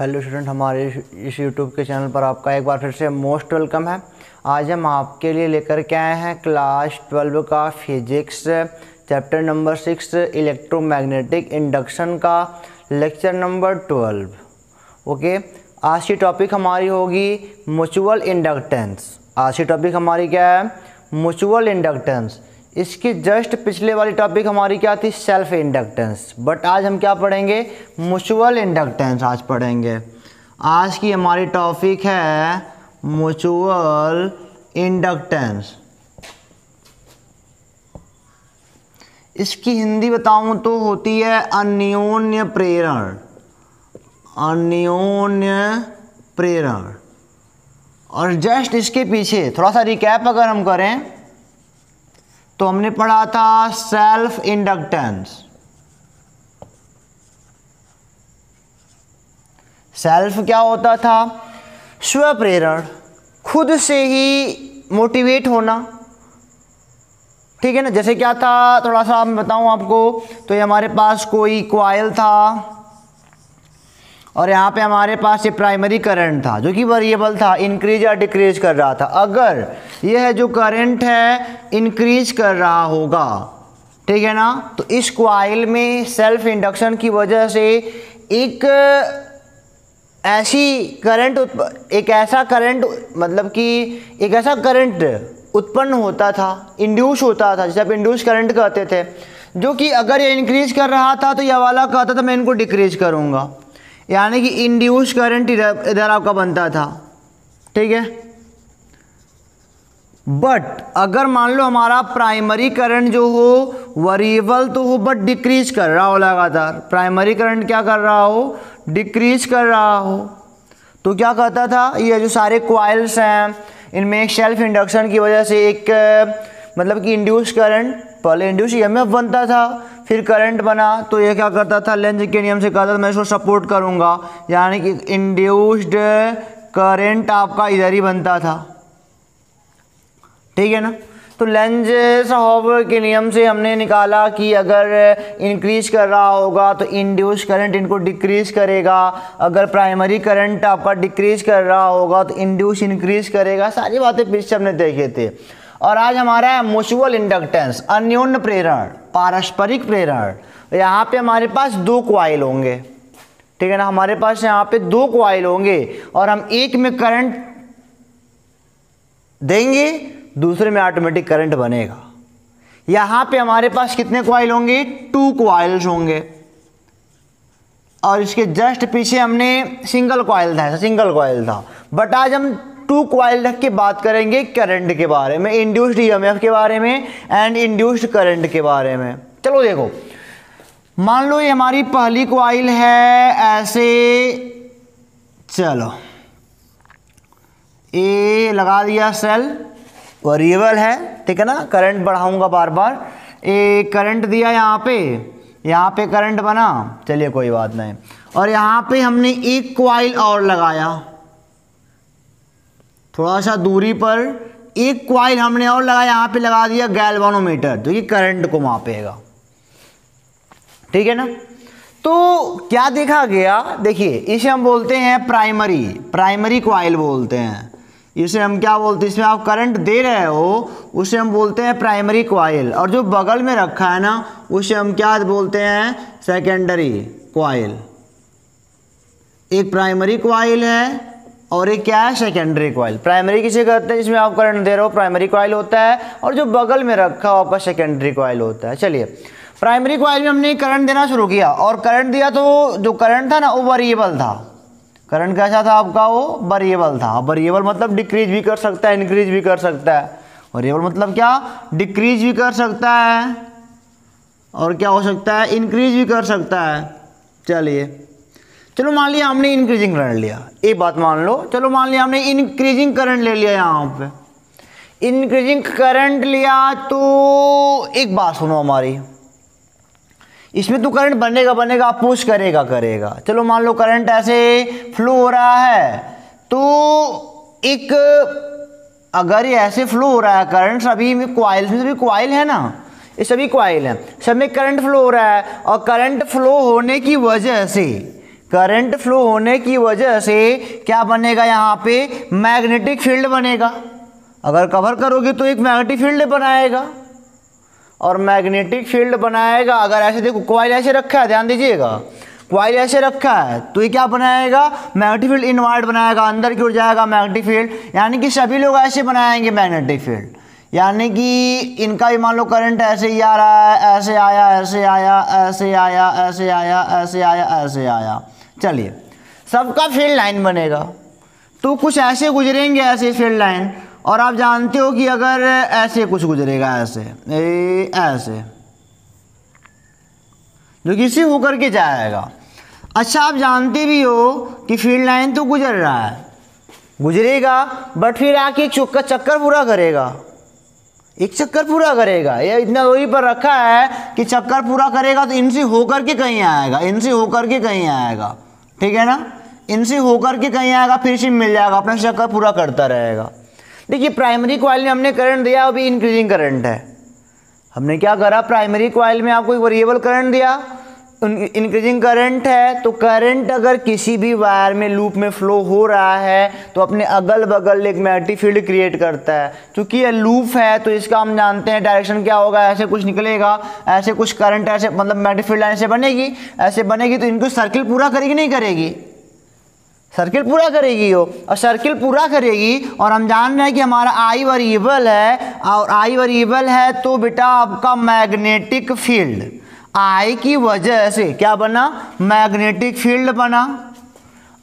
Hello student, हमारे इस YouTube के चैनल पर आपका एक बार फिर से मोस्ट वेलकम है। आज हम आपके लिए लेकर के आए हैं क्लास ट्वेल्व का physics, chapter number six, electromagnetic induction का लेक्चर नंबर ट्वेल्व। ओके, आज की टॉपिक हमारी होगी म्यूचुअल इंडक्टेंस। आज की टॉपिक हमारी क्या है? Mutual inductance. इसकी जस्ट पिछले वाली टॉपिक हमारी क्या थी? सेल्फ इंडक्टेंस बट आज हम क्या पढ़ेंगे? म्यूचुअल इंडक्टेंस आज पढ़ेंगे। आज की हमारी टॉपिक है म्यूचुअल इंडक्टेंस इसकी हिंदी बताऊँ तो होती है अन्योन्य प्रेरण। अन्योन्य प्रेरण। और जस्ट इसके पीछे, थोड़ा सा रिकैप अगर हम करें तो हमने पढ़ा था सेल्फ इंडक्टेंस सेल्फ क्या होता था? स्व प्रेरण खुद से ही मोटिवेट होना। ठीक है ना? जैसे क्या था? थोड़ा सा मैं बताऊँ आपको। तो ये हमारे पास कोई क्वाइल था। और यहाँ पे हमारे पास ये प्राइमरी करंट था, जो कि वेरिएबल था इंक्रीज या डिक्रीज कर रहा था। अगर यह जो करंट है इंक्रीज कर रहा होगा, ठीक है ना? तो इस क्वाइल में सेल्फ इंडक्शन की वजह से एक, ऐसी करंट एक ऐसा करंट मतलब कि एक ऐसा करंट उत्पन्न होता था इंड्यूस होता था, जैसे आप इंड्यूस करंट कहते थे, जो कि अगर ये इंक्रीज कर रहा था तो यह वाला कहता था, मैं इनको डिक्रीज करूँगा। यानी कि इंड्यूस करंट इधर आपका बनता था। ठीक है? बट अगर मान लो हमारा प्राइमरी करंट जो हो वरिएबल तो हो बट डिक्रीज कर रहा हो लगातार। प्राइमरी करंट क्या कर रहा हो? डिक्रीज कर रहा हो। तो क्या कहता था? ये जो सारे क्वाइल्स हैं, इनमें एक सेल्फ इंडक्शन की वजह से एक मतलब कि इंड्यूस करंट पहले इंड्यूस ई बनता था, फिर करंट बना तो ये क्या करता था? लेंज के नियम से कहता था, मैं इसको सपोर्ट करूँगा। यानी कि इंड्यूस्ड करंट आपका इधर ही बनता था। ठीक है ना? तो लेंज साहब के नियम से हमने निकाला कि अगर इंक्रीज कर रहा होगा तो इंड्यूस करंट इनको डिक्रीज करेगा। अगर प्राइमरी करंट आपका डिक्रीज कर रहा होगा तो इंड्यूस इंक्रीज करेगा। सारी बातें पीछे हमने देखे थे। और आज हमारा है म्यूचुअल इंडक्टेंस अन्योन्य प्रेरण, पारस्परिक प्रेरण। यहाँ पे हमारे पास दो क्वाइल होंगे। ठीक है ना? हमारे पास यहाँ पे दो क्वाइल होंगे और हम एक में करंट देंगे, दूसरे में ऑटोमेटिक करंट बनेगा। यहाँ पे हमारे पास कितने क्वाइल होंगे? टू क्वाइल्स होंगे। और इसके जस्ट पीछे हमने सिंगल क्वाइल था सिंगल क्वाइल था। बट आज हम टू क्वाइल रख के बात करेंगे करंट के बारे में इंड्यूस्ड ईएमएफ के बारे में एंड इंड्यूस्ड करंट के बारे में। चलो देखो, मान लो ये हमारी पहली क्वाइल है, ऐसे, चलो, ए लगा दिया सेल वेरिएबल है, ठीक है ना करंट बढ़ाऊँगा बार बार ए करंट दिया यहाँ पे यहाँ पे करंट बना, चलिए कोई बात नहीं, और यहाँ पे हमने एक क्वाइल और लगाया। थोड़ा सा दूरी पर एक क्वाइल हमने और लगा, यहाँ पे लगा दिया गैल्वानोमीटर जो कि करंट को मापेगा। ठीक है ना? तो क्या देखा गया? देखिए, इसे हम बोलते हैं प्राइमरी प्राइमरी क्वाइल बोलते हैं। इसे हम क्या बोलते हैं? इसमें आप करंट दे रहे हो, उसे हम बोलते हैं प्राइमरी क्वाइल और जो बगल में रखा है ना, उसे हम क्या बोलते हैं? सेकेंडरी क्वाइल एक प्राइमरी क्वाइल है। और एक क्या है सेकेंडरी कॉइल प्राइमरी किसे कहते हैं? जिसमें आप करंट दे रहे हो प्राइमरी कॉइल होता है और जो बगल में रखा हो आपका सेकेंडरी कॉइल होता है। चलिए प्राइमरी कॉइल में हमने करंट देना शुरू किया और करंट दिया तो जो करंट था ना, वो वेरिएबल था। करंट कैसा था आपका? वो वेरिएबल था। वेरिएबल मतलब डिक्रीज भी कर सकता है इंक्रीज भी कर सकता है। वेरिएबल मतलब क्या? डिक्रीज भी कर सकता है और क्या हो सकता है? इंक्रीज भी कर सकता है। चलिए चलो मान लिया हमने इंक्रीजिंग करंट लिया। एक बात मान लो, चलो मान लिया हमने इंक्रीजिंग करंट ले लिया यहाँ पे। इंक्रीजिंग करंट लिया तो एक बात सुनो हमारी। इसमें तो करंट बनेगा बनेगा पुश करेगा करेगा। चलो मान लो करंट ऐसे फ्लो हो रहा है तो एक, अगर ये ऐसे फ्लो हो रहा है करंट सभी में क्वाइल में सभी क्वाइल है ना? ये सभी क्वाइल हैं। सब में करंट फ्लो हो रहा है और करंट फ्लो होने की वजह से करंट फ्लो होने की वजह से क्या बनेगा यहाँ पे? मैग्नेटिक फ़ील्ड बनेगा। अगर कवर करोगे तो एक मैग्नेटिक फ़ील्ड बनाएगा। और मैग्नेटिक फ़ील्ड बनाएगा, अगर ऐसे देखो, क्वाइल ऐसे रखा है, ध्यान दीजिएगा। क्वाइल ऐसे रखा है तो ये क्या बनाएगा? मैग्नेटिक फ़ील्ड इनवर्ट बनाएगा, अंदर की ओर जाएगा मैग्नेटिक फ़ील्ड। यानी कि सभी लोग ऐसे बनाएँगे मैग्नेटिक फ़ील्ड। यानी कि इनका भी मान लो करंट ऐसे ही आ रहा है, ऐसे आया ऐसे आया ऐसे आया ऐसे आया ऐसे आया ऐसे आया। चलिए सबका फ़ील्ड लाइन बनेगा। तो कुछ ऐसे गुजरेंगे ऐसे फ़ील्ड लाइन और आप जानते हो कि अगर ऐसे कुछ गुजरेगा ऐसे ए, ऐसे जो किसी होकर के जाएगा। अच्छा आप जानते भी हो कि फ़ील्ड लाइन तो गुजर रहा है। गुजरेगा बट फिर आके चुक्का चक्कर पूरा करेगा। एक चक्कर पूरा करेगा। ये इतना वही पर रखा है कि चक्कर पूरा करेगा तो इनसे होकर के कहीं आएगा इनसे होकर के कहीं आएगा। ठीक है ना? इनसे होकर के कहीं आएगा, फिर से मिल जाएगा, अपना चक्कर पूरा करता रहेगा। देखिए प्राइमरी क्वाइल में हमने करंट दिया, अभी इंक्रीजिंग करंट है। हमने क्या करा? प्राइमरी क्वाइल में आपको एक वेरिएबल करंट दिया। इंक्रीजिंग करंट है तो करंट अगर किसी भी वायर में लूप में फ्लो हो रहा है तो अपने अगल बगल एक मैग्नेटिक फ़ील्ड क्रिएट करता है। क्योंकि ये लूप है तो इसका हम जानते हैं डायरेक्शन क्या होगा, ऐसे कुछ निकलेगा, ऐसे कुछ करंट ऐसे मतलब मैग्नेटिक फ़ील्ड ऐसे बनेगी ऐसे बनेगी तो इनको सर्किल पूरा करेगी, नहीं करेगी? सर्किल पूरा करेगी वो और सर्किल पूरा करेगी, और हम जान रहे हैं कि हमारा आई वेरिएबल है, और आई वेरिएबल है तो बेटा आपका मैग्नेटिक फ़ील्ड आई की वजह से क्या बना? मैग्नेटिक फ़ील्ड बना।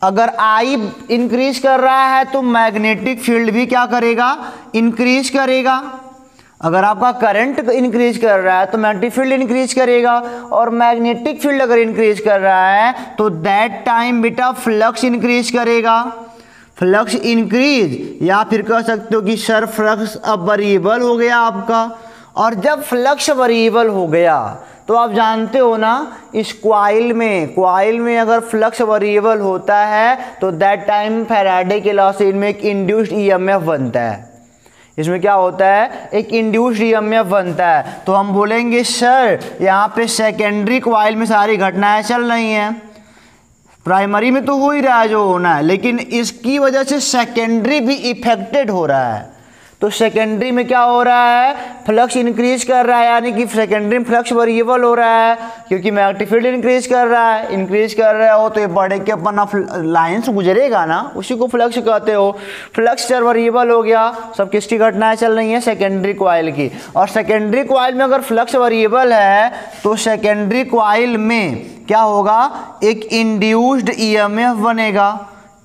अगर आई इंक्रीज कर रहा है तो मैग्नेटिक फ़ील्ड भी क्या करेगा? इंक्रीज करेगा। अगर आपका करंट इंक्रीज कर रहा है तो मैग्नेटिक फ़ील्ड इंक्रीज करेगा। और मैग्नेटिक फ़ील्ड अगर इंक्रीज कर रहा है तो दैट टाइम बेटा फ्लक्स इंक्रीज करेगा। फ्लक्स इंक्रीज या फिर कह सकते हो कि सर फ्लक्स अब वरिएबल हो गया आपका। और जब फ्लक्स वरिएबल हो गया तो आप जानते हो ना, इस क्वाइल में क्वाइल में अगर फ्लक्स वेरिएबल होता है तो दैट टाइम फेराडे के लॉ से इनमें एक इंड्यूस्ड ईएमएफ बनता है। इसमें क्या होता है? एक इंड्यूस्ड ईएमएफ बनता है। तो हम बोलेंगे सर यहाँ पे सेकेंडरी क्वाइल में सारी घटनाएँ चल रही हैं। प्राइमरी में तो हो ही रहा है जो होना है, लेकिन इसकी वजह से सेकेंडरी भी इफेक्टेड हो रहा है। तो सेकेंडरी में क्या हो रहा है? फ्लक्स इंक्रीज कर रहा है, यानी कि सेकेंडरी में फ्लक्स वेरिएबल हो रहा है, क्योंकि मैग्नेटिक फ़ील्ड इंक्रीज कर रहा है इंक्रीज कर रहा हो तो ये बढ़े के अपना लाइन गुजरेगा ना, उसी को फ्लक्स कहते हो। फ्लक्स चर वेरिएबल हो गया, सब किसकी घटनाएँ चल रही हैं? सेकेंडरी क्वाइल की। और सेकेंडरी क्वाइल में अगर फ्लक्स वेरिएबल है तो सेकेंडरी क्वाइल में क्या होगा? एक इंड्यूस्ड ईएमएफ बनेगा।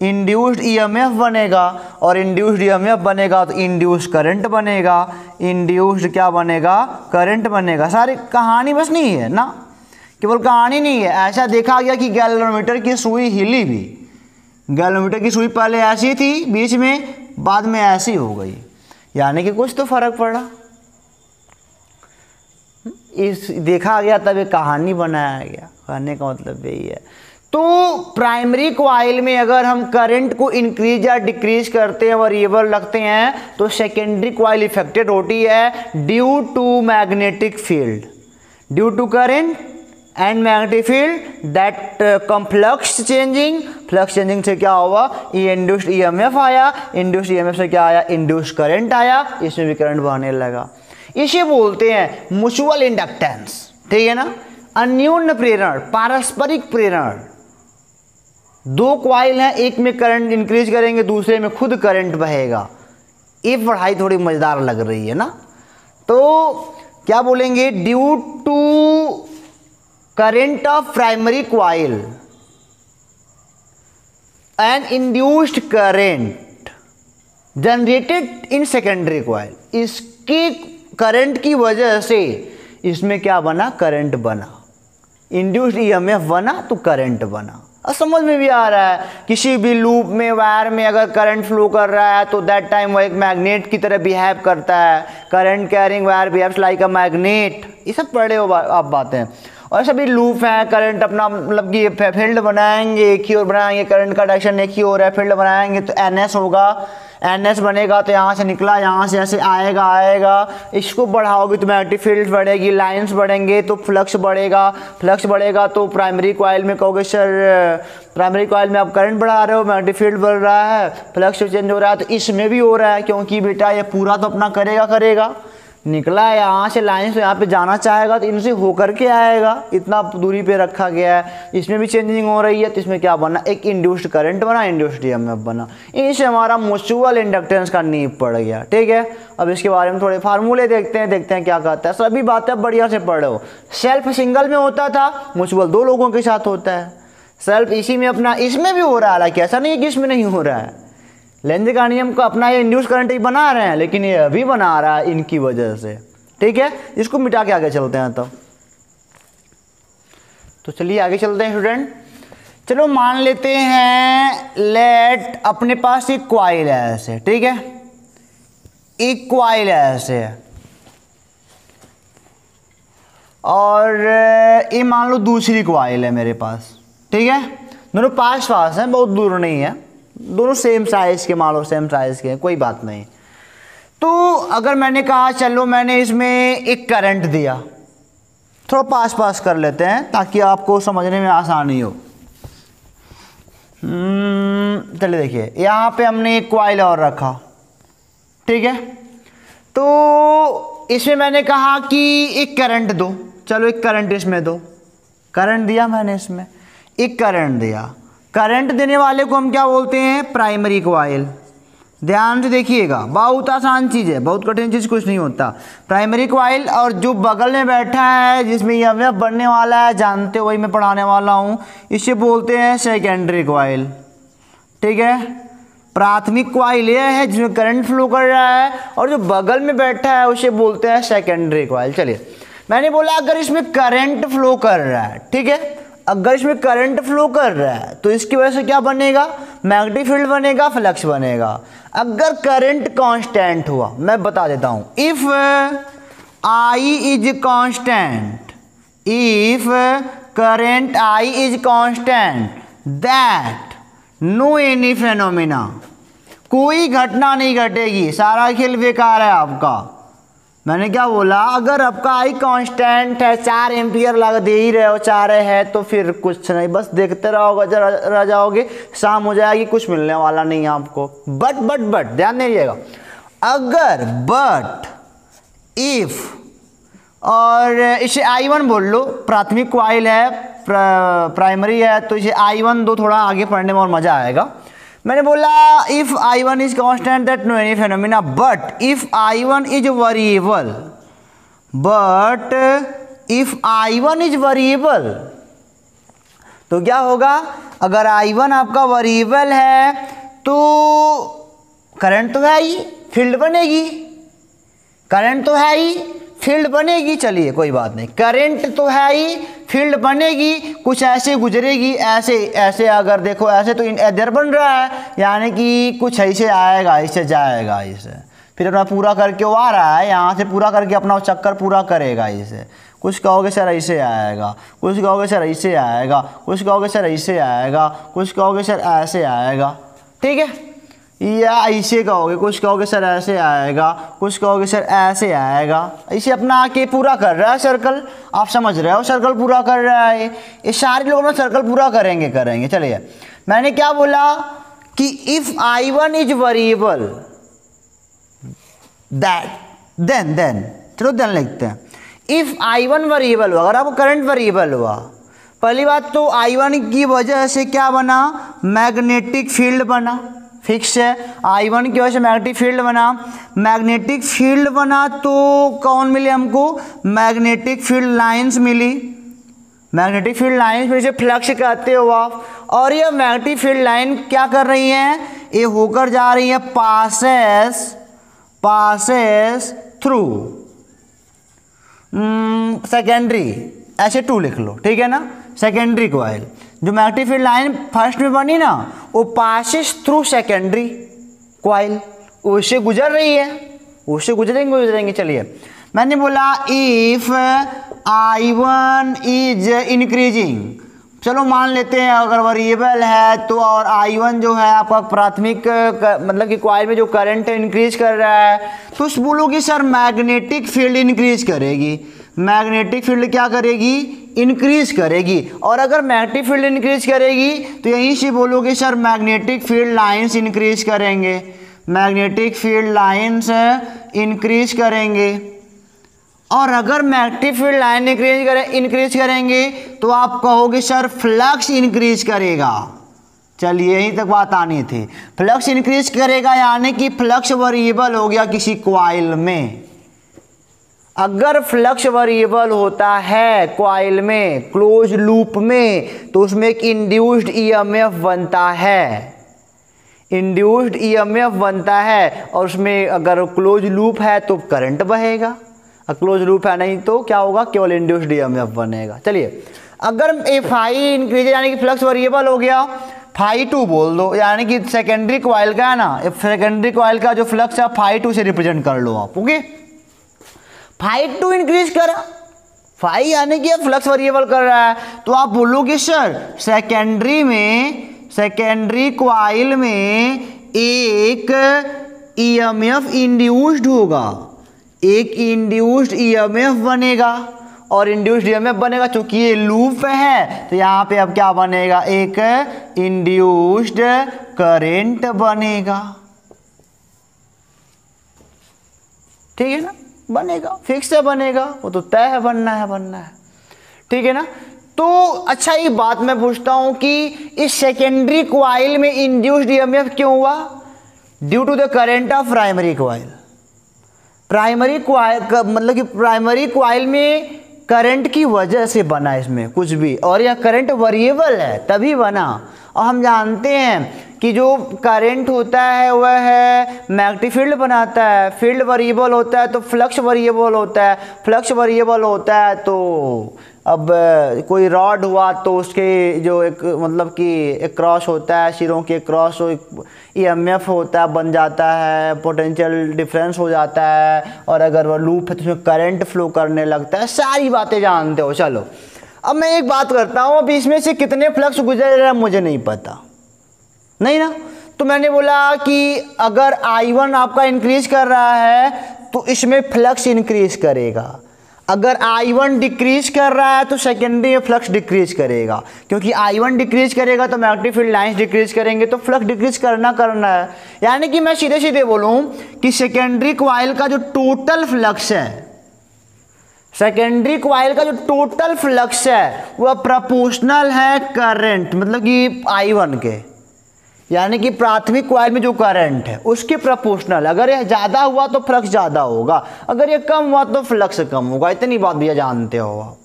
इंड्यूस्ड ईएमएफ बनेगा और इंड्यूस्ड ईएमएफ बनेगा तो इंड्यूस करंट बनेगा। इंड्यूस्ड क्या बनेगा? करंट बनेगा। सारी कहानी बस नहीं है ना? केवल कहानी नहीं है। ऐसा देखा गया कि गैलोमीटर की सुई हिली भी। गैलोमीटर की सुई पहले ऐसी थी, बीच में, बाद में ऐसी हो गई। यानी कि कुछ तो फ़र्क पड़ा। इस देखा गया तब एक कहानी बनाया गया। कहने का मतलब यही है। तो प्राइमरी क्वाइल में अगर हम करंट को इंक्रीज या डिक्रीज करते हैं वेरिएबल रखते हैं तो सेकेंडरी क्वाइल इफेक्टेड होती है due to magnetic field due to current and magnetic field that come flux changing flux changing से क्या हुआ? ई इंड्यूस्ड ईएमएफ आया. इंड्यूस्ड ईएमएफ से क्या आया? इंड्यूस्ड करंट आया. इसमें भी करंट बहने लगा. इसे बोलते हैं म्यूचुअल इंडक्टेंस ठीक है ना? अन्यून प्रेरण, पारस्परिक प्रेरण. दो क्वाइल हैं, एक में करंट इंक्रीज करेंगे, दूसरे में खुद करंट बहेगा। ये पढ़ाई थोड़ी मज़ेदार लग रही है ना? तो क्या बोलेंगे? Due to current of primary coil and induced current generated in secondary coil इसके करंट की वजह से इसमें क्या बना? करंट बना। इंड्यूस्ड ईएमएफ बना तो करंट बना। और समझ में भी आ रहा है, किसी भी लूप में वायर में अगर करंट फ्लो कर रहा है तो दैट टाइम वो एक मैग्नेट की तरह बिहेव करता है। Current carrying wire behaves like a magnet ये सब पढ़े हो आप बातें। और सभी लूप हैं करंट अपना मतलब कि फ़ील्ड बनाएँगे, एक ही और बनाएँगे करंट का डायरेक्शन एक ही और है फ़ील्ड बनाएँगे तो एन एस होगा। एन एस बनेगा तो यहाँ से निकला, यहाँ से ऐसे आएगा आएगा। इसको बढ़ाओगे तो मैग्नेटिक फ़ील्ड बढ़ेगी लाइन्स बढ़ेंगे तो फ्लक्स बढ़ेगा। फ्लक्स बढ़ेगा तो प्राइमरी कॉयल में कहोगे सर प्राइमरी कॉयल में आप करंट बढ़ा रहे हो मैग्नेटिक फ़ील्ड बढ़ रहा है फ्लक्स चेंज हो रहा है। तो इसमें भी हो रहा है, क्योंकि बेटा ये पूरा तो अपना करेगा करेगा। निकला है यहाँ से लाइन से, यहाँ पे जाना चाहेगा तो इनसे होकर के आएगा। इतना दूरी पे रखा गया है। इसमें भी चेंजिंग हो रही है तो इसमें क्या बना एक इंड्यूस्ड करंट बना इंड्यूस्ड ईएमएफ बना। इससे हमारा म्यूचुअल इंडक्टेंस का नींव पड़ गया, ठीक है? अब इसके बारे में थोड़े फार्मूले देखते हैं देखते हैं क्या कहता है। सभी बातें बढ़िया से पढ़ो। सेल्फ सिंगल में होता था म्यूचुअल दो लोगों के साथ होता है। सेल्फ इसी में अपना, इसमें भी हो रहा है। हालाँकि ऐसा नहीं है कि इसमें नहीं हो रहा है। लेंज का अपना ये इंड्यूस करंट ही बना रहे हैं, लेकिन ये अभी बना रहा है इनकी वजह से। ठीक है? इसको मिटा के आगे चलते हैं तो। तो चलिए आगे चलते हैं स्टूडेंट चलो मान लेते हैं लेट अपने पास एक क्वाइल है ऐसे, ठीक है? एक क्वाइल है ऐसे। और, ये मान लो दूसरी क्वाइल है मेरे पास, ठीक है? दोनों पास पास हैं, बहुत दूर नहीं है। दोनों सेम साइज़ के मान लो सेम साइज़ के कोई बात नहीं। तो अगर मैंने कहा चलो मैंने इसमें एक करंट दिया थोड़ा पास पास कर लेते हैं ताकि आपको समझने में आसानी हो। हम्म, चलिए देखिए यहाँ पे हमने एक क्वाइल और रखा ठीक है? तो इसमें मैंने कहा कि एक करंट दो चलो एक करंट इसमें दो। करंट दिया मैंने इसमें एक करंट दिया। करंट देने वाले को हम क्या बोलते हैं? प्राइमरी क्वाइल ध्यान से देखिएगा, बहुत आसान चीज़ है, बहुत कठिन चीज़, कुछ नहीं होता। प्राइमरी क्वाइल और जो बगल में बैठा है, जिसमें यह वेब बनने वाला है, जानते हो, वही मैं पढ़ाने वाला हूँ। इसे बोलते हैं सेकेंडरी क्वाइल ठीक है? प्राथमिक क्वाइल यह है, जिसमें करंट फ्लो कर रहा है, और जो बगल में बैठा है, उसे बोलते हैं सेकेंडरी क्वाइल चलिए, मैंने बोला, अगर इसमें करंट फ्लो कर रहा है, ठीक है? अगर इसमें करंट फ्लो कर रहा है तो इसकी वजह से क्या बनेगा? मैग्नेटिक फ़ील्ड बनेगा फ्लक्स बनेगा। अगर करंट कांस्टेंट हुआ, मैं बता देता हूँ। If I is constant if current I is constant that no any phenomena कोई घटना नहीं घटेगी। सारा खेल बेकार है आपका। मैंने क्या बोला, अगर आपका आई कांस्टेंट है, चार एम्पियर लगा दे ही रहे हो चाह रहे हैं तो फिर कुछ नहीं, बस देखते रहोगे रह जाओगे, शाम हो जाएगी, कुछ मिलने वाला नहीं है आपको। बट बट बट ध्यान दीजिएगा अगर बट इफ़ और इसे आई वन बोल लो, प्राथमिक क्वाइल है प्राइमरी है तो इसे आई वन दो थोड़ा आगे पढ़ने में और मज़ा आएगा। मैंने बोला if I one is constant that no any phenomena but if I one is variable but if I one is variable तो क्या होगा? अगर आई वन आपका वेरिएबल है तो करंट तो है ही फ़ील्ड बनेगी। करंट तो है ही फ़ील्ड बनेगी, चलिए, कोई बात नहीं। करंट तो है ही, फ़ील्ड बनेगी, कुछ ऐसे गुजरेगी, ऐसे ऐसे अगर देखो, ऐसे तो इधर बन रहा है, यानी कि कुछ ऐसे आएगा, ऐसे जाएगा इसे फिर अपना पूरा करके वो आ रहा है, यहाँ से पूरा करके अपना चक्कर पूरा करेगा इसे कुछ कहोगे, सर, ऐसे आएगा। कुछ कहोगे, सर, ऐसे आएगा। कुछ कहोगे, सर, ऐसे आएगा। कुछ कहोगे, सर, ऐसे आएगा। ठीक है? या ऐसे कहोगे, कुछ कहोगे सर ऐसे आएगा, कुछ कहोगे सर ऐसे आएगा। ऐसे अपना आके पूरा कर रहा है सर्कल आप समझ रहे हो सर्कल पूरा कर रहा है ये? सारे लोग ना सर्कल पूरा करेंगे करेंगे। चलिए, मैंने क्या बोला कि if I one is variable that then then चलो देन लिखते हैं। इफ़ आई वन वरिएबल हुआ, अगर आपको करंट वरिएबल हुआ, पहली बात तो आई वन की वजह से क्या बना? मैग्नेटिक फ़ील्ड बना। फिक्स है। आई वन की वजह से मैग्नेटिक फ़ील्ड बना। मैग्नेटिक फ़ील्ड बना तो कौन मिले हमको? मैग्नेटिक फ़ील्ड लाइंस मिली। मैग्नेटिक फ़ील्ड लाइंस में से फ्लक्स कहते हो आप। और ये मैग्नेटिक फ़ील्ड लाइन क्या कर रही है? ये होकर जा रही है पासेस पासेस थ्रू सेकेंडरी ऐसे टू लिख लो, ठीक है ना? सेकेंडरी कोयल जो मैग्नेटिक फ़ील्ड लाइन फ़र्स्ट में बनी ना, वो पासिस थ्रू सेकेंडरी क्वाइल उससे गुजर रही है उससे गुजरेंगे गुजरेंगे, चलिए। मैंने बोला if I one is increasing चलो मान लेते हैं, अगर वेरिएबल है तो और आई वन जो है आपका प्राथमिक मतलब कि क्वाइल में जो करंट इंक्रीज कर रहा है तो उस बोलोगे सर मैग्नेटिक फ़ील्ड इंक्रीज करेगी। मैग्नेटिक फ़ील्ड क्या करेगी? इंक्रीज करेगी। और अगर मैग्नेटिक फ़ील्ड इंक्रीज करेगी तो यहीं से बोलोगे, sir, magnetic field lines increase करेंगे। मैग्नेटिक फ़ील्ड लाइंस इंक्रीज करेंगे। और अगर मैग्नेटिक फ़ील्ड लाइन इंक्रीज करें इंक्रीज करेंगे तो आप कहोगे, सर फ्लक्स इंक्रीज करेगा। चलिए, यहीं तक बात आनी थी। फ्लक्स इंक्रीज करेगा यानी कि फ्लक्स वेरिएबल हो गया किसी क्वाइल में। अगर फ्लक्स वेरिएबल होता है क्वाइल में, क्लोज लूप में तो उसमें एक इंड्यूस्ड ईएमएफ बनता है। इंड्यूस्ड ईएमएफ बनता है और उसमें अगर क्लोज लूप है तो करंट बहेगा। और क्लोज लूप है नहीं तो क्या होगा? केवल इंड्यूस्ड ईएमएफ बनेगा। चलिए, अगर एफ़ आई इंक्रीज यानी कि फ्लक्स वेरिएबल हो गया फाई टू बोल दो, यानी कि सेकेंडरी क्वाइल का है ना सेकेंडरी क्वाइल का जो फ्लक्स है फाई टू से रिप्रेजेंट कर लो आप ओके फाई टू इंक्रीज करा। फाइव यानी कि फ्लक्स वेरिएबल कर रहा है। तो आप बोलोगे सर सेकेंडरी में सेकेंडरी क्वाइल में एक ईएमएफ इंड्यूस्ड होगा। एक इंड्यूस्ड ईएमएफ बनेगा और इंड्यूस्ड ईएमएफ बनेगा चूँकि ये लूप है तो यहाँ पे अब क्या बनेगा? एक इंड्यूस्ड करेंट बनेगा। ठीक है ना? बनेगा फिक्स है, बनेगा। वो तो तय है, बनना है बनना है। ठीक है ना? तो अच्छा ये बात मैं पूछता हूँ कि इस सेकेंडरी क्वाइल में इंड्यूस्ड ईएमएफ क्यों हुआ? Due to the current of primary coil primary coil मतलब कि प्राइमरी क्वाइल में करंट की वजह से बना इसमें, कुछ भी। और यह करंट वेरिएबल है, तभी बना। और हम जानते हैं कि जो करंट होता है, वह है मैग्नेटिक फ़ील्ड बनाता है। फ़ील्ड वेरिएबल होता है तो फ्लक्स वेरिएबल होता है। फ्लक्स वेरिएबल होता है तो अब कोई रॉड हुआ तो उसके जो एक मतलब कि एक क्रॉस होता है सिरों के क्रॉस ई एम एफ़ होता है, बन जाता है पोटेंशियल डिफरेंस हो जाता है, और अगर वह लूप है तो उसमें करंट फ्लो करने लगता है। सारी बातें जानते हो, चलो। अब मैं एक बात करता हूँ, अब इसमें से कितने फ्लक्स गुजर रहे हैं, मुझे नहीं पता। नहीं ना? तो मैंने बोला कि अगर आई वन आपका इंक्रीज कर रहा है तो इसमें फ्लक्स इंक्रीज करेगा। अगर I1 डिक्रीज कर रहा है तो सेकेंडरी में फ्लक्स डिक्रीज करेगा। क्योंकि I1 डिक्रीज करेगा तो मैग्नेटिक फ़ील्ड लाइंस डिक्रीज करेंगे तो फ्लक्स डिक्रीज करना करना है। यानी कि मैं सीधे सीधे बोलूँ कि सेकेंडरी क्वाइल का जो टोटल फ्लक्स है सेकेंडरी क्वाइल का जो टोटल फ्लक्स है वह प्रपोर्शनल है करंट मतलब कि I1 के। यानी कि प्राथमिक क्वाइल में जो करंट है, उसके प्रपोर्शनल अगर यह ज़्यादा हुआ तो फ्लक्स ज़्यादा होगा। अगर यह कम हुआ तो फ्लक्स कम होगा। इतनी बात भैया जानते हो आप।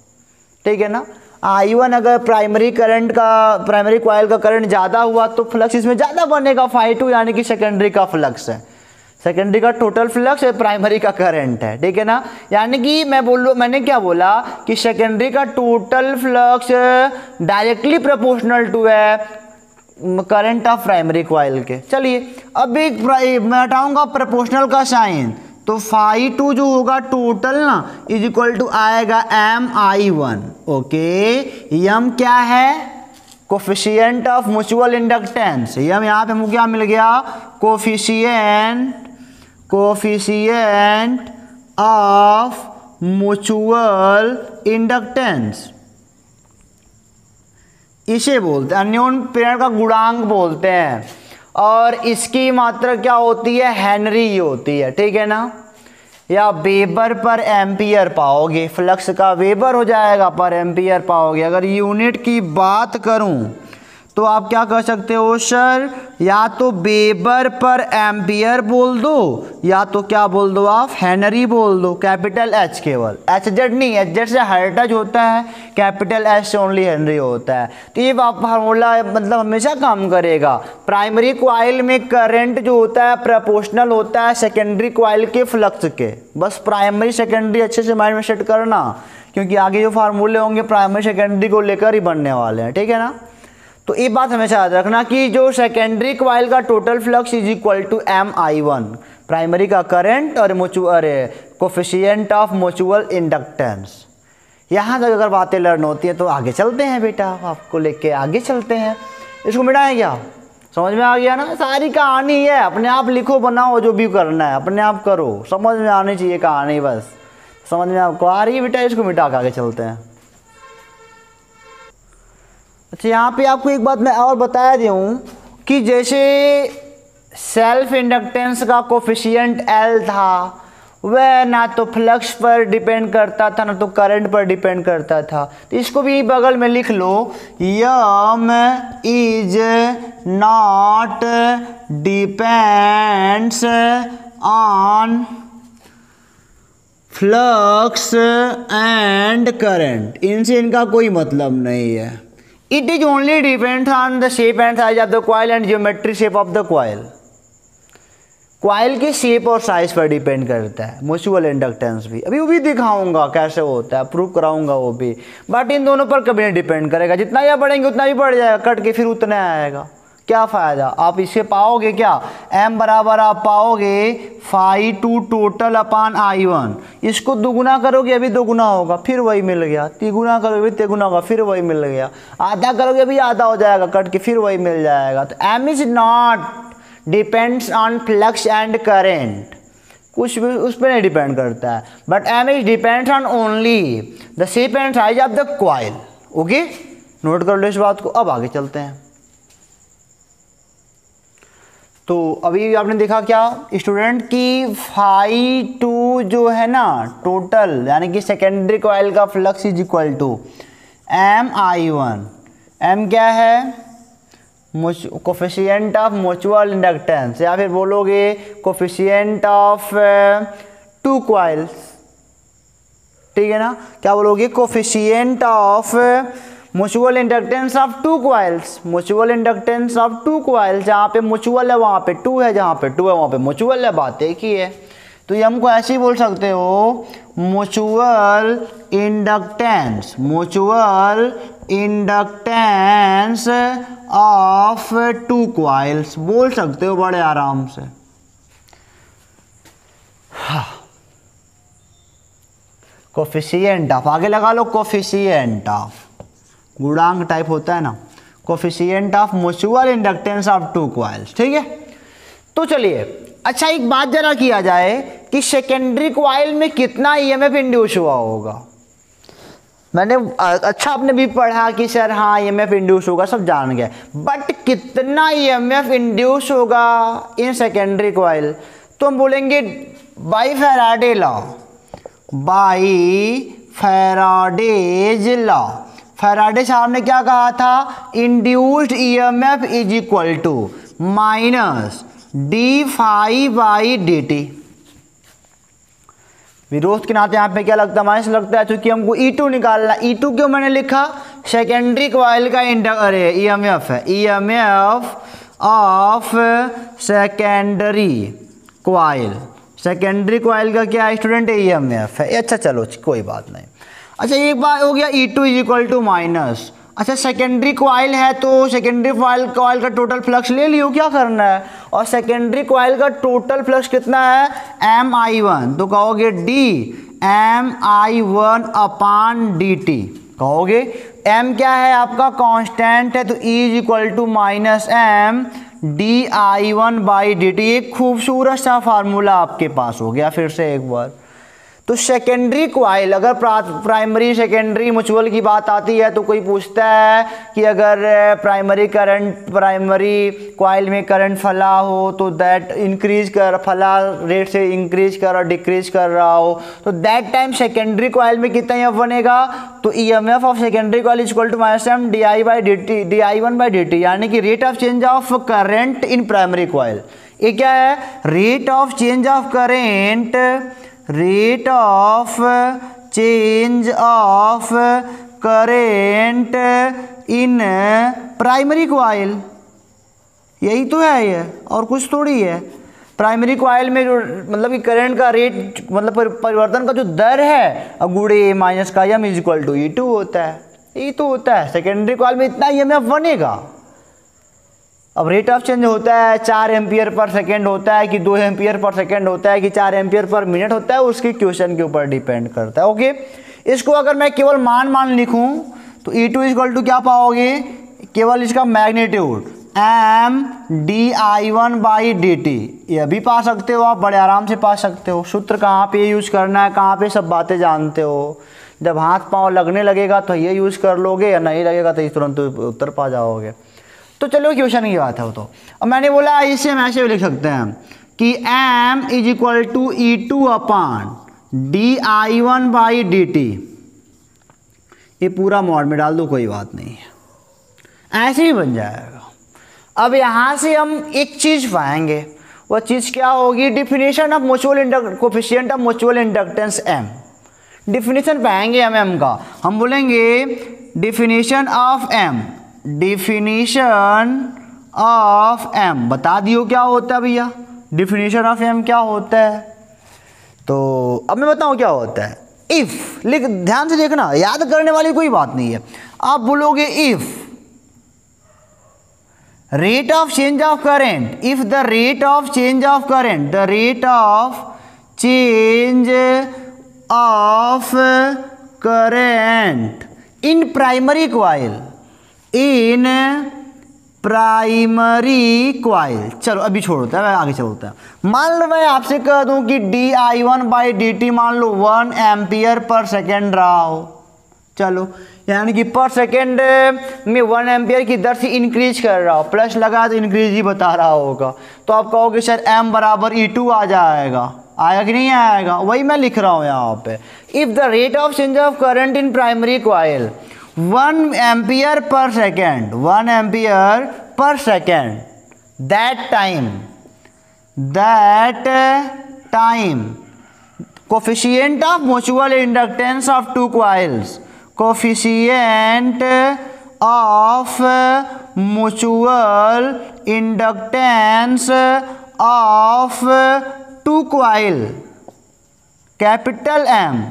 ठीक है ना? आई वन अगर प्राइमरी करंट का प्राइमरी क्वाइल का करंट ज़्यादा हुआ तो फ्लक्स इसमें ज़्यादा बनेगा। फाइव टू यानी कि सेकेंडरी का फ्लक्स है। सेकेंडरी का टोटल फ्लक्स है प्राइमरी का करंट है। ठीक है ना? यानी कि मैं बोल मैंने क्या बोला कि सेकेंडरी का total flux directly proportional to है। करंट ऑफ़ प्राइमरी क्वाइल के। चलिए, अब एक मैं हटाऊँगा प्रपोर्शनल का साइन तो फाइव टू जो होगा टोटल ना इज़ इक्वल टू आएगा M I one okay M क्या है? Coefficient of mutual inductance M यहाँ पे मुझे क्या मिल गया? Coefficient coefficient of mutual inductance इसे बोलते हैं, अन्योन प्रेरण का गुणांक बोलते हैं। और इसकी मात्रा क्या होती है? हेनरी होती है, ठीक है ना? या वेबर पर एम्पियर पाओगे, फ्लक्स का वेबर हो जाएगा पर एम्पियर पाओगे। अगर यूनिट की बात करूँ तो आप क्या कर सकते हो, सर, या तो बेबर पर एम्पियर बोल दो, या तो क्या बोल दो आप, हैनरी बोल दो, कैपिटल एच केवल। एच जेड नहीं एच जेड से हर्टज होता है, कैपिटल एच से ओनली हेनरी होता है। तो ये फार्मूला मतलब हमेशा काम करेगा। प्राइमरी क्वाइल में करंट जो होता है प्रपोर्शनल होता है सेकेंडरी क्वाइल के फ्लक्स के। बस प्राइमरी सेकेंडरी अच्छे से माइंड में सेट करना, क्योंकि आगे जो फार्मूले होंगे प्राइमरी सेकेंडरी को लेकर ही बनने वाले हैं। ठीक है ना? तो ये बात हमेशा याद रखना कि जो सेकेंडरी क्वाइल का total flux is equal to M I one primary का करंट और अरे कोफिशियंट ऑफ़ मोचुअल इंडक्टेंस यहाँ तक अगर बातें लर्न होती हैं तो आगे चलते हैं बेटा, आपको लेके आगे चलते हैं। इसको मिटाएँ क्या? समझ में आ गया ना? सारी कहानी है, अपने आप लिखो, बनाओ, जो भी करना है, अपने आप करो। समझ में आनी चाहिए कहानी बस। समझ में आपको आ रही है बेटा? इसको मिटा के आगे चलते हैं। अच्छा यहाँ पे आपको एक बात मैं और बताया दूँ कि जैसे सेल्फ इंडक्टेंस का कोफिशियंट एल था, वह ना तो फ्लक्स पर डिपेंड करता था, ना तो करंट पर डिपेंड करता था। तो इसको भी बगल में लिख लो, M is not depends on flux and current इनसे इनका कोई मतलब नहीं है। It is only depend on the shape and size of the coil and geometry shape of the coil coil के शेप और साइज़ पर डिपेंड करता है। म्यूचुअल इंडक्टेंस भी। अभी वो भी दिखाऊँगा कैसे होता है। प्रूव कराऊँगा वो भी। बट इन दोनों पर कभी नहीं डिपेंड करेगा। जितना यह बढ़ेंगे, उतना ही बढ़ जाएगा। कट के फिर उतना आएगा। क्या फ़ायदा? आप इसे पाओगे क्या? M बराबर आप पाओगे five two total upon I one इसको दोगुना करोगे, अभी दोगुना होगा, फिर वही मिल गया। तिगुना करोगे अभी तिगुना होगा, फिर वही मिल गया। आधा करोगे, अभी आधा हो जाएगा, कट के फिर वही मिल जाएगा। तो m is not depends on flux and current कुछ भी उस पर नहीं डिपेंड करता है। But M is depends on only the shape and size of the coil okay note कर लो इस बात को। अब आगे चलते हैं। तो अभी आपने देखा क्या स्टूडेंट की फाइव टू जो है ना टोटल यानी कि सेकेंडरी क्वाइल का flux is equal to M I one M क्या है? कोफिशियंट ऑफ़ म्यूचुअल इंडक्टेंस या फिर बोलोगे कोफिशियंट ऑफ़ टू क्वाइल्स ठीक है ना? क्या बोलोगे? Coefficient of mutual inductance of two coils mutual inductance of two coils जहाँ पे म्यूचुअल है, वहाँ पे टू है, जहाँ पे टू है, वहाँ पे म्यूचुअल है, बात एक ही है। तो ये हमको ऐसे ही बोल सकते हो mutual inductance mutual inductance of two coils बोल सकते हो बड़े आराम से। कोफिशियंट ऑफ़ आगे लगा लो कोफिशियंट ऑफ़ गुणांक टाइप होता है ना coefficient of mutual inductance of two coils ठीक है? तो चलिए अच्छा एक बात जरा किया जाए कि सेकेंडरी क्वाइल में कितना ईएमएफ इंड्यूस हुआ होगा। मैंने अच्छा आपने भी पढ़ा कि सर हाँ ई एम एफ़ इंड्यूस होगा, सब जान गए। बट कितना ई एम एफ़ इंड्यूस होगा इन सेकेंडरी क्वाइल तो हम बोलेंगे, by Faraday law. By Faraday's law. Faraday साहब ने क्या कहा था? Induced E M F is equal to minus D five by D T विरोध के नाते यहाँ पे क्या लगता है? माइनस लगता है क्योंकि हमको ई e टू निकालना ई e टू क्यों मैंने लिखा? सेकेंडरी क्वाइल का इंडक अरे ई एम एफ़ है। E M F of secondary coil secondary coil का क्या स्टूडेंट ई एम एफ़ है। अच्छा चलो, कोई बात नहीं। अच्छा एक बार हो गया E two is equal to minus अच्छा सेकेंडरी क्वाइल है तो सेकेंडरी क्वाइल कॉइल का टोटल फ्लक्स ले लियो, क्या करना है? और सेकेंडरी क्वाइल का टोटल फ्लक्स कितना है? एम आई वन तो कहोगे D M I one upon D T कहोगे? एम क्या है आपका? कांस्टेंट है तो E is equal to minus M D I one by D T एक खूबसूरत सा फार्मूला आपके पास हो गया फिर से एक बार। तो सेकेंडरी क्वाइल अगर प्राइमरी सेकेंडरी म्यूचुअल की बात आती है तो कोई पूछता है कि अगर प्राइमरी करंट प्राइमरी क्वाइल में करंट फला हो तो दैट इंक्रीज कर, फला रेट से इंक्रीज कर और डिक्रीज कर रहा हो तो दैट टाइम सेकेंडरी क्वाइल में कितना एफ़ बनेगा? तो E M F of secondary coil equal to minus M D I by D T D I one by D T यानी कि rate of change of current in primary coil ये क्या है? Rate of change of current rate of change of current in primary coil यही तो है ये, और कुछ थोड़ी है। प्राइमरी क्वाइल में जो मतलब कि करंट का रेट मतलब परिवर्तन का जो दर है गुड़े माइनस का M is equal to E two होता है। ई तो होता है। सेकेंडरी क्वाइल में इतना ई एम एफ़ बनेगा। अब रेट ऑफ़ चेंज होता है, चार एम्पियर पर सेकेंड होता है कि दो एम्पियर पर सेकेंड होता है कि चार एम्पियर पर मिनट होता है, उसकी क्वेश्चन के ऊपर डिपेंड करता है ओके इसको अगर मैं केवल मान मान लिखूं तो ई टू इजक्वल टू क्या पाओगे? केवल इसका magnitude M D I one by D T ये भी पा सकते हो आप, बड़े आराम से पा सकते हो। सूत्र कहाँ पे यूज़ करना है, कहाँ पे सब बातें जानते हो। जब हाथ पाँव लगने लगेगा तो ये यूज़ कर लोगे, या नहीं लगेगा तो इस तुरंत उत्तर पा जाओगे। तो चलो क्वेश्चन की बात है वो तो। अब मैंने बोला, इसे हम ऐसे भी लिख सकते हैं कि m is equal to E two upon D I one by D T ये पूरा मॉड में डाल दो, कोई बात नहीं है। ऐसे ही बन जाएगा। अब यहाँ से हम एक चीज़ पाएँगे। वह चीज़ क्या होगी? Definition of mutual induct coefficient of mutual inductance M definition पाएँगे हम एम का। हम बोलेंगे definition of M definition of M बता दियो क्या होता है भैया? डिफिनेशन ऑफ़ एम क्या होता है? तो अब मैं बताऊँ क्या होता है? इफ़ लिख ध्यान से देखना, याद करने वाली कोई बात नहीं है। आप बोलोगे if rate of change of current if the rate of change of current the rate of change of current in primary coil in primary coil. चलो, अभी छोड़ता है, मैं आगे चलता है। मान लो, मैं आपसे कह दूँ कि D I one by D T मान लो वन एम्पियर पर सेकेंड रहा हो। चलो, यानी कि पर सेकेंड में वन एम्पियर की दर से इंक्रीज कर रहा हो। प्लस लगा तो इंक्रीज ही बता रहा होगा। तो आप कहोगे सर एम बराबर ई टू आ जाएगा। आया कि नहीं आएगा? वही मैं लिख रहा हूँ यहाँ पे। If the rate of change of current in primary coil one ampere per second one ampere per second that time that time coefficient of mutual inductance of two coils coefficient of mutual inductance of two coil capital M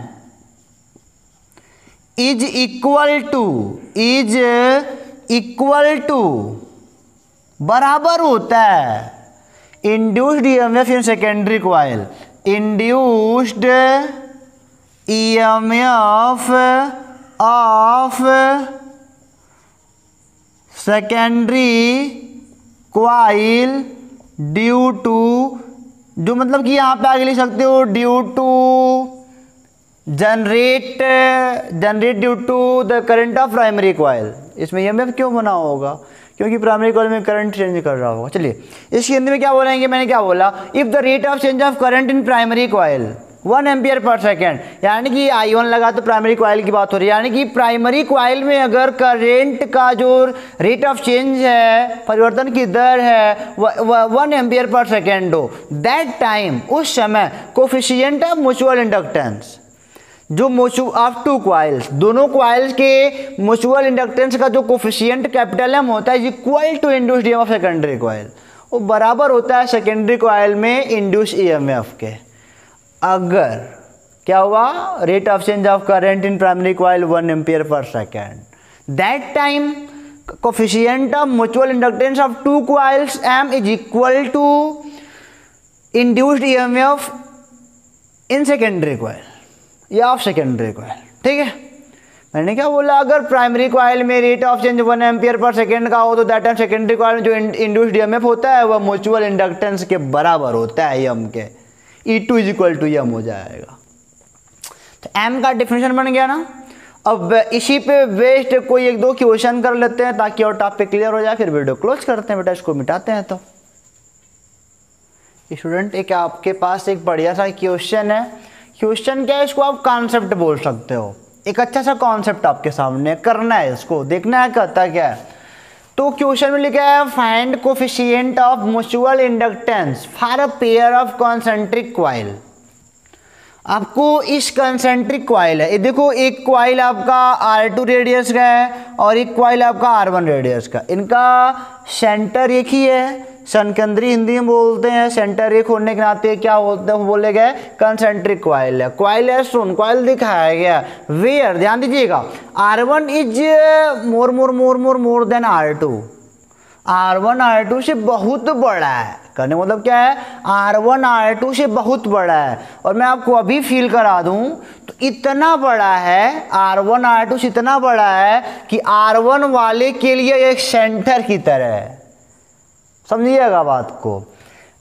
is equal to is equal to बराबर होता है। Induced EMF in secondary coil induced EMF of secondary coil due to जो मतलब कि यहाँ पे आगे लिख सकते हो due to generate generate due to the current of primary coil इसमें ई क्यों बना होगा? क्योंकि प्राइमरी कॉइल में करंट चेंज कर रहा होगा। चलिए, इसके अंदर में क्या बोलेंगे? मैंने क्या बोला? If the rate of change of current in primary coil one ampere per second यानी कि आई वन लगा तो प्राइमरी कॉयल की बात हो रही है। यानी कि प्राइमरी क्वाइल में अगर करेंट का जो रेट ऑफ़ चेंज है, परिवर्तन की दर है वन एम्पियर पर सेकेंड हो दैट टाइम उस समय कोफिशियंट ऑफ़ म्यूचुअल इंडक्टेंस जो म्यूचुअल ऑफ़ टू क्वाइल्स दोनों क्वाइल्स के म्यूचुअल इंडक्टेंस का जो कोफिशियंट कैपिटल एम होता है equal to induce D of secondary coil वो बराबर होता है सेकेंडरी क्वाइल में इंड्यूस ईएमएफ के. अगर क्या हुआ? Rate of change of current in primary coil one ampere per second that time coefficient of mutual inductance of two coils M is equal to induced EMF in secondary coil या of secondary coil ठीक है? मैंने क्या बोला, अगर primary coil में rate of change one ampere per second का हो तो दैट टाइम सेकेंडरी क्वाइल में जो इंड्यूस्ड ईएमएफ होता है, वह म्यूचुअल इंडक्टेंस के बराबर होता है एम के। E two is equal to M हो जाएगा। तो एम का डिफिनेशन बन गया ना? अब इसी पे वेस्ट कोई एक दो क्वेश्चन कर लेते हैं, ताकि और टॉपिक क्लियर हो जाए, फिर वीडियो क्लोज करते हैं बेटा, इसको मिटाते हैं तो। स्टूडेंट एक आपके पास एक बढ़िया सा क्वेश्चन है। क्वेश्चन क्या है इसको आप कॉन्सेप्ट बोल सकते हो? एक अच्छा सा कॉन्सेप्ट आपके सामने, करना है इसको, देखना है कहता क्या है? तो क्वेश्चन में लिखा है find coefficient of mutual inductance for a pair of concentric coil आपको इस कंसेंट्रिक क्वाइल है। ये देखो, एक क्वाइल आपका आर टू रेडियस का है और एक क्वाइल आपका आर वन रेडियस का इनका सेंटर एक ही है। सनकेंद्री हिंदी में बोलते हैं सेंटर एक होने के नाते क्या बोलते हैं बोले गए कंसेंट्रिक क्वाइल है क्वाइल है सुन क्वाइल दिखाया गया। वेयर ध्यान दीजिएगा। R one is more more more more more than R two R one R two से बहुत बड़ा है। करने मतलब क्या है? आर वन आर टू से बहुत बड़ा है। और मैं आपको अभी फील करा दूँ तो इतना बड़ा है आर वन आर टू से इतना बड़ा है कि आर वन वाले के लिए एक सेंटर की तरह है। समझिएगा बात को।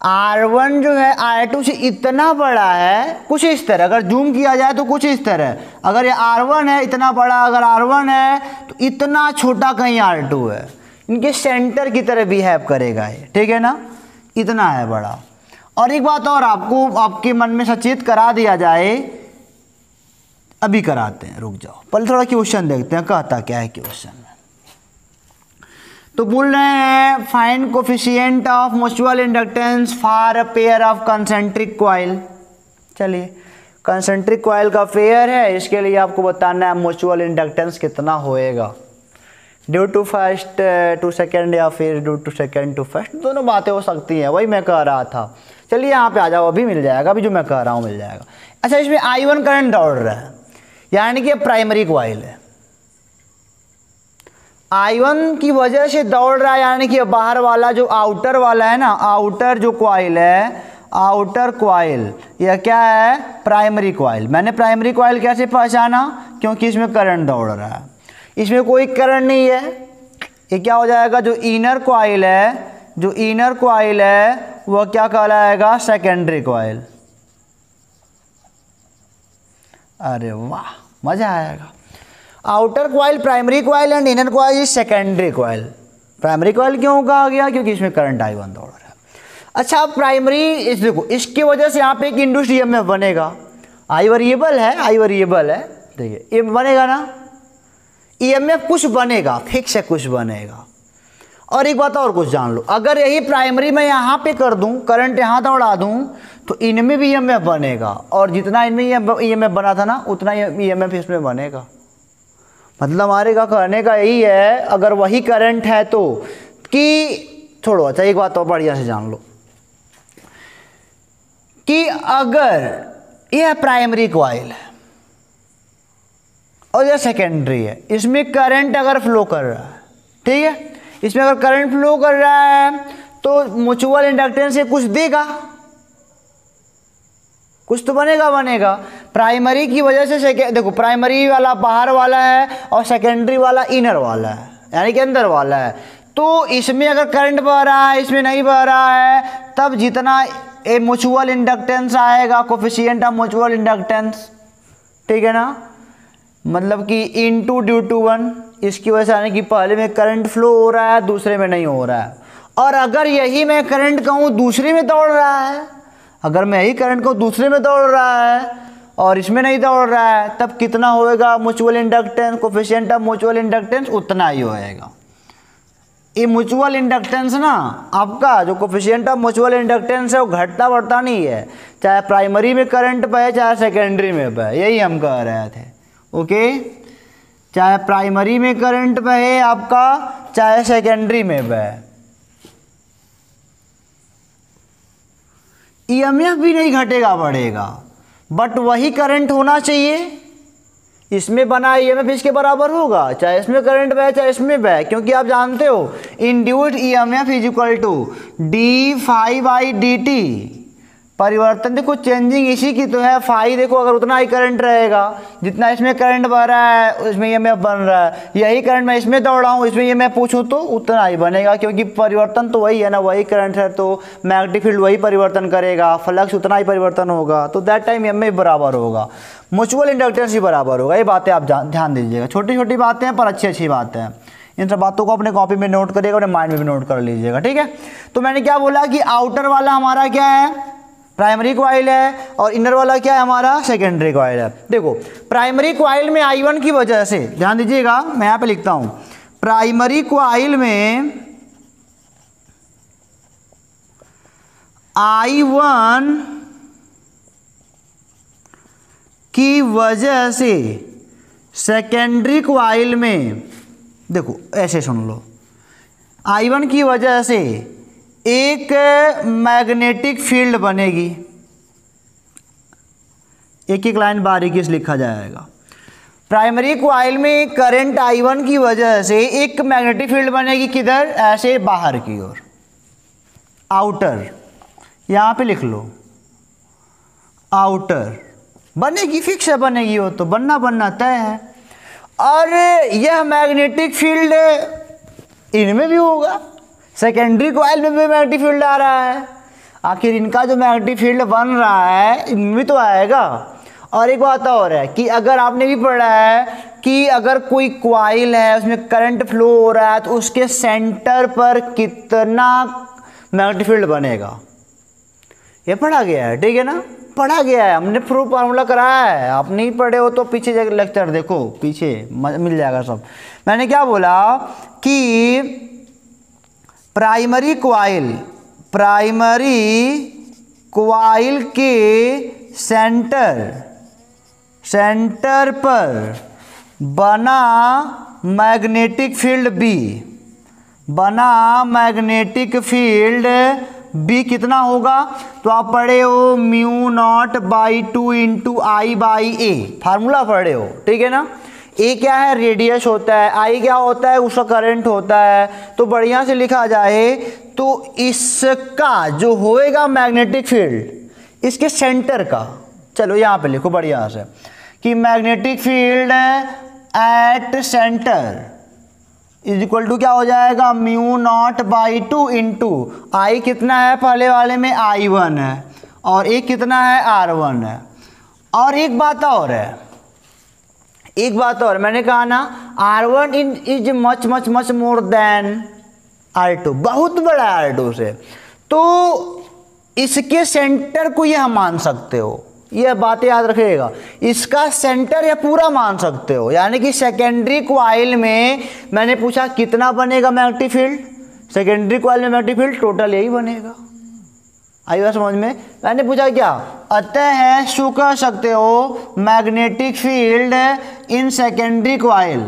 R1 जो है R2 से इतना बड़ा है, कुछ इस तरह, अगर जूम किया जाए तो कुछ इस तरह। अगर ये R1 है, इतना बड़ा, अगर R1 है तो इतना छोटा कहीं R2 है। इनके सेंटर की तरह बिहेव करेगा ये, ठीक है ना? इतना है बड़ा। और एक बात और आपको, आपके मन में सचेत करा दिया जाए, अभी कराते हैं, रुक जाओ। पहले थोड़ा क्वेश्चन देखते हैं, कहता क्या है क्वेश्चन तो बोल रहे हैं find coefficient of mutual inductance for a pair of concentric coil चलिए कंसेंट्रिक क्वाइल का पेयर है, इसके लिए आपको बताना है म्यूचुअल इंडक्टेंस कितना होएगा। Due to first to second या फिर due to second to first दोनों बातें हो सकती हैं, वही मैं कह रहा था। चलिए यहाँ पे आ जाओ, अभी मिल जाएगा, अभी जो मैं कह रहा हूँ मिल जाएगा। अच्छा इसमें आई वन करंट दौड़ रहा है, यानी कि प्राइमरी क्वाइल है। आई वन की वजह से दौड़ रहा है, यानी कि बाहर वाला जो आउटर वाला है ना आउटर जो क्वाइल है आउटर क्वाइल यह क्या है? प्राइमरी क्वाइल मैंने प्राइमरी क्वाइल कैसे पहचाना? क्योंकि इसमें करंट दौड़ रहा है। इसमें कोई करंट नहीं है। ये क्या हो जाएगा? जो इनर क्वाइल है, जो इनर क्वाइल है, वह क्या कहलाएगा? सेकेंडरी क्वाइल अरे वाह, मज़ा आएगा। Outer coil primary coil and inner coil is secondary coil primary coil क्यों कहा गया? क्योंकि इसमें करंट आई वन दौड़ रहा है। अच्छा अब प्राइमरी इस देखो, इसकी वजह से यहाँ पे एक इंड्यूस्ड ईएमएफ बनेगा। आई वेरिएबल है आई वेरिएबल है। देखिए, ये बनेगा ना? ईएमएफ कुछ बनेगा फिक्स है, कुछ बनेगा। और एक बात और कुछ जान लो। अगर यही प्राइमरी में यहाँ पे कर दूँ करंट यहाँ दौड़ा दूँ तो इनमें भी ईएमएफ बनेगा। और जितना इनमें ईएमएफ बना था ना, उतना ई इसमें बनेगा। मतलब हमारे का कहने का यही है, अगर वही करंट है तो कि, छोड़ो अच्छा एक बात तो बढ़िया से जान लो। कि अगर यह प्राइमरी क्वाइल है, और यह सेकेंडरी है, इसमें करंट अगर फ्लो कर रहा है, ठीक है? इसमें अगर करंट फ्लो कर रहा है तो म्यूचुअल इंडक्टेंस से कुछ देगा। कुछ तो बनेगा बनेगा। प्राइमरी की वजह से देखो प्राइमरी वाला बाहर वाला है और सेकेंडरी वाला इनर वाला है, यानी कि अंदर वाला है। तो इसमें अगर करंट बह रहा है, इसमें नहीं बह रहा है, तब जितना ए म्यूचुअल इंडक्टेंस आएगा कोफिशियंट ऑफ़ म्यूचुअल इंडक्टेंस ठीक है ना? मतलब कि in two due to one इसकी वजह से आने की पहले में करंट फ्लो हो रहा है, दूसरे में नहीं हो रहा है। और अगर यही मैं करंट कहूँ, दूसरे में दौड़ रहा है अगर मैं यही करंट को दूसरे में दौड़ रहा है और इसमें नहीं दौड़ रहा है, तब कितना होएगा? Mutual inductance coefficient of mutual inductance उतना ही होएगा। ये म्यूचुअल इंडक्टेंस ना, आपका जो कोफिशियंट ऑफ़ म्यूचुअल इंडक्टेंस है, वो घटता बढ़ता नहीं है। चाहे प्राइमरी में करंट पे चाहे सेकेंडरी में पे यही हम कह रहे थे। ओके चाहे प्राइमरी में करंट पे आपका, चाहे सेकेंडरी में पे ईएमएफ भी नहीं घटेगा बढ़ेगा। बट वही करंट होना चाहिए। इसमें बना ईएमएफ इसके बराबर होगा। चाहे इसमें करंट बहे, चाहे इसमें बहे। क्योंकि आप जानते हो induced EMF is equal to D five I D T परिवर्तन, देखो चेंजिंग इसी की तो है फाई देखो अगर उतना ही करंट रहेगा, जितना इसमें करंट बह रहा है, उसमें ये मैं बन रहा है। यही करंट मैं इसमें दौड़ रहा हूँ इसमें ये मैं पूछूँ तो उतना ही बनेगा, क्योंकि परिवर्तन तो वही है ना, वही करंट है तो मैग्नेटिक फ़ील्ड वही परिवर्तन करेगा फ्लक्स उतना ही परिवर्तन होगा तो दैट टाइम एम बराबर होगा। म्यूचुअल इंडक्टेंस ही बराबर होगा, ये बातें आप ध्यान दीजिएगा। छोटी छोटी बातें हैं, पर अच्छी अच्छी बातें हैं। इन सब बातों को अपने कॉपी में नोट करिएगा, अपने माइंड में भी नोट कर लीजिएगा, ठीक है? तो मैंने क्या बोला कि आउटर वाला हमारा क्या है? प्राइमरी क्वाइल है और इनर वाला क्या है हमारा? सेकेंडरी क्वाइल है। देखो प्राइमरी क्वाइल में आई वन की वजह से, ध्यान दीजिएगा, मैं यहाँ पे लिखता हूँ। प्राइमरी क्वाइल में आई वन की वजह से सेकेंडरी क्वाइल में, देखो, ऐसे सुन लो। आई वन की वजह से एक मैग्नेटिक फ़ील्ड बनेगी। एक एक लाइन बारीकी से लिखा जाएगा। प्राइमरी क्वाइल में करंट आई वन की वजह से एक मैग्नेटिक फ़ील्ड बनेगी किधर? ऐसे बाहर की ओर। आउटर। यहाँ पे लिख लो। आउटर। बनेगी, फिक्स है, बनेगी वो तो। बनना बनना तय है। और यह मैग्नेटिक फ़ील्ड इनमें भी होगा। सेकेंडरी कॉइल में भी मैग्नेटिक फ़ील्ड आ रहा है। आखिर इनका जो मैग्नेटिक फ़ील्ड बन रहा है इनमें तो आएगा। और एक बात और है कि अगर आपने भी पढ़ा है कि अगर कोई क्वाइल है, उसमें करंट फ्लो हो रहा है तो उसके सेंटर पर कितना मैग्नेटिक फ़ील्ड बनेगा? ये पढ़ा गया है, ठीक है ना? पढ़ा गया है, हमने प्रूफ फार्मूला कराया है। आप नहीं पढ़े हो तो पीछे जाकर लेक्चर देखो, पीछे मिल जाएगा सब। मैंने क्या बोला कि प्राइमरी क्वाइल प्राइमरी क्वाइल के सेंटर सेंटर पर बना मैग्नेटिक फ़ील्ड बी बना मैग्नेटिक फ़ील्ड बी कितना होगा? तो आप पढ़े हो mu naught by two into I by a formula पढ़े हो, ठीक है ना? ए क्या है? रेडियस होता है। आई क्या होता है? उसका करंट होता है। तो बढ़िया से लिखा जाए तो इसका जो होएगा मैग्नेटिक फ़ील्ड इसके सेंटर का। चलो यहाँ पे लिखो बढ़िया से कि magnetic field at centre is equal to क्या हो जाएगा? Mu naught by two into I कितना है पहले वाले में? आई वन है। और एक कितना है? आर वन है। और एक बात और है। एक बात और, मैंने कहा ना R one in is much much much more than R two बहुत बड़ा आर टू से। तो इसके सेंटर को यह मान सकते हो। यह बात याद रखिएगा, इसका सेंटर या पूरा मान सकते हो। यानी कि सेकेंडरी क्वाइल में मैंने पूछा, कितना बनेगा मैग्नेटिक फ़ील्ड सेकेंडरी क्वाइल में मैग्नेटिक फ़ील्ड टोटल यही बनेगा। आई बात समझ में? मैंने पूछा क्या? अतः है शू कह सकते हो magnetic field in secondary coil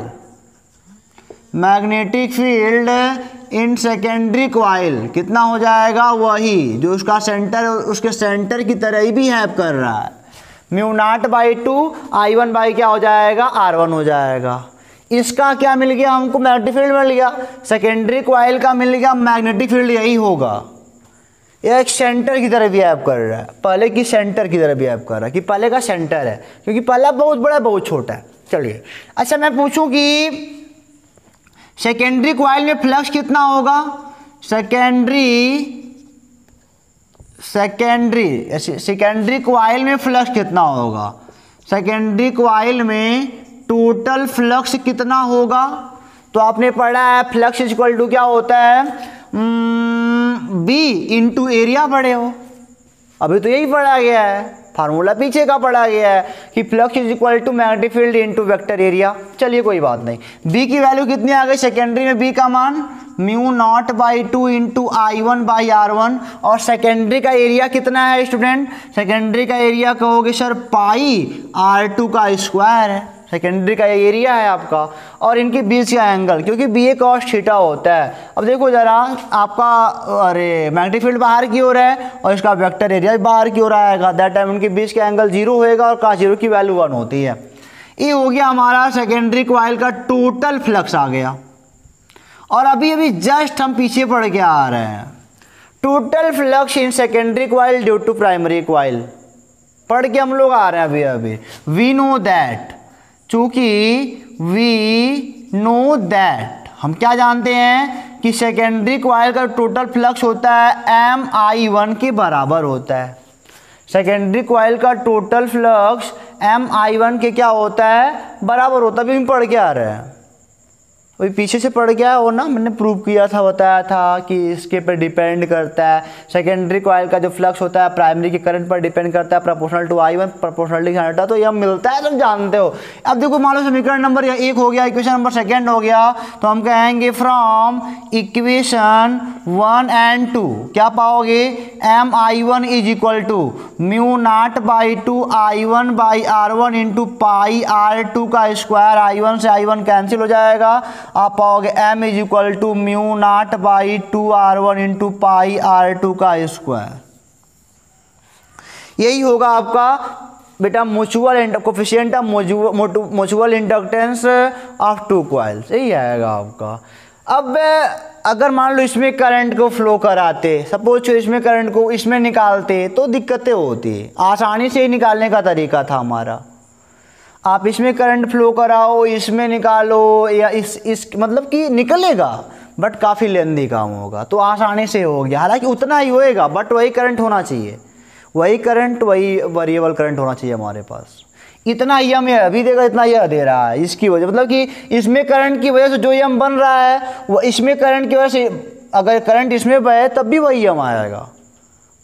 magnetic field in secondary coil कितना हो जाएगा? वही, जो उसका सेंटर उसके सेंटर की तरह ही भी हैप कर रहा है। Mu naught by two I one by क्या हो जाएगा? आर वन हो जाएगा। इसका क्या मिल गया? हमको मैग्नेटिक फ़ील्ड मिल गया। सेकेंडरी क्वाइल का मिल गया मैग्नेटिक फ़ील्ड यही होगा। यह एक सेंटर की तरह बिहेव कर रहा है, पहले की सेंटर की तरह बिहेव कर रहा है कि पहले का सेंटर है, क्योंकि पहला बहुत बड़ा बहुत छोटा है। चलिए अच्छा मैं पूछूँ कि सेकेंडरी क्वाइल में फ्लक्स कितना होगा? सेकेंडरी सेकेंडरी सेकेंडरी क्वाइल में फ्लक्स कितना होगा? सेकेंडरी क्वाइल में टोटल फ्लक्स कितना होगा? तो आपने पढ़ा है फ्लक्स इज़ इक्वल टू क्या होता है? बी इंटू एरिया पढ़े हो। अभी तो यही पढ़ा गया है। फार्मूला पीछे का पढ़ा गया है कि flux is equal to magnetic field into vector area चलिए कोई बात नहीं। बी की वैल्यू कितनी आ गई? सेकेंडरी में बी का मान mu naught by two into I one by R one और सेकेंडरी का एरिया कितना है स्टूडेंट सेकेंडरी का एरिया कहोगे सर पाई आर टू का स्क्वायर है। सेकेंडरी का एरिया है आपका, और इनके बीच का एंगल क्योंकि बी ए कॉस थीटा होता है। अब देखो ज़रा, आपका, अरे मैग्नेटिक फ़ील्ड बाहर की ओर है, और इसका वेक्टर एरिया बाहर की ओर आएगा। दैट टाइम इनके बीच का एंगल ज़ीरो होएगा, और का ज़ीरो की वैल्यू वन होती है। ये हो गया हमारा सेकेंडरी क्वाइल का टोटल फ्लक्स आ गया। और अभी अभी जस्ट हम पीछे पड़ के आ रहे हैं। Total flux in secondary coil due to primary coil पढ़ के हम लोग आ रहे हैं अभी अभी। वी नो दैट चूँकि वी नो दैट हम क्या जानते हैं कि सेकेंडरी क्वाइल का टोटल फ्लक्स होता है एम आई वन के बराबर होता है। सेकेंडरी क्वाइल का total flux M I one के क्या होता है? बराबर होता है भी हम पढ़ के आ रहे हैं। वही पीछे से पड़ गया वो ना मैंने प्रूव किया था, बताया था कि इसके पर डिपेंड करता है। सेकेंडरी कॉयल का जो फ्लक्स होता है प्राइमरी के करंट पर डिपेंड करता है proportional to I one proportional to तो यह मिलता है, तुम जानते हो। अब देखो, मान लो समीकरण नंबर एक हो गया इक्वेशन नंबर सेकेंड हो गया तो हम कहेंगे from equation one and two क्या पाओगे? M I one is equal to mu naught by two I one by R one into pi R two का स्क्वायर आई वन से आई वन कैंसिल हो जाएगा। आप पाओगे m is equal to mu naught by two R one into pi R two का square यही होगा आपका, बेटा mutual coefficient of mutual inductance of two coils यही आएगा आपका। अब, अगर मान लो इसमें करंट को फ्लो कराते सपोज़ इसमें करंट को, इसमें निकालते तो दिक्कतें होती। आसानी से ही निकालने का तरीका था हमारा। आप इसमें करंट फ्लो कराओ, इसमें निकालो, या इस इस मतलब कि निकलेगा बट काफ़ी लेंदी काम होगा। तो आसानी से हो गया। हालाँकि उतना ही होएगा बट वही करंट होना चाहिए। वही करंट वही वेरिएबल करंट होना चाहिए हमारे पास। इतना यम यह अभी देगा इतना यह दे रहा है, इसकी वजह मतलब कि इसमें करंट की वजह से जो यम बन रहा है, वो इसमें करंट की वजह से, अगर करंट इसमें बहे, तब भी वही यम आएगा।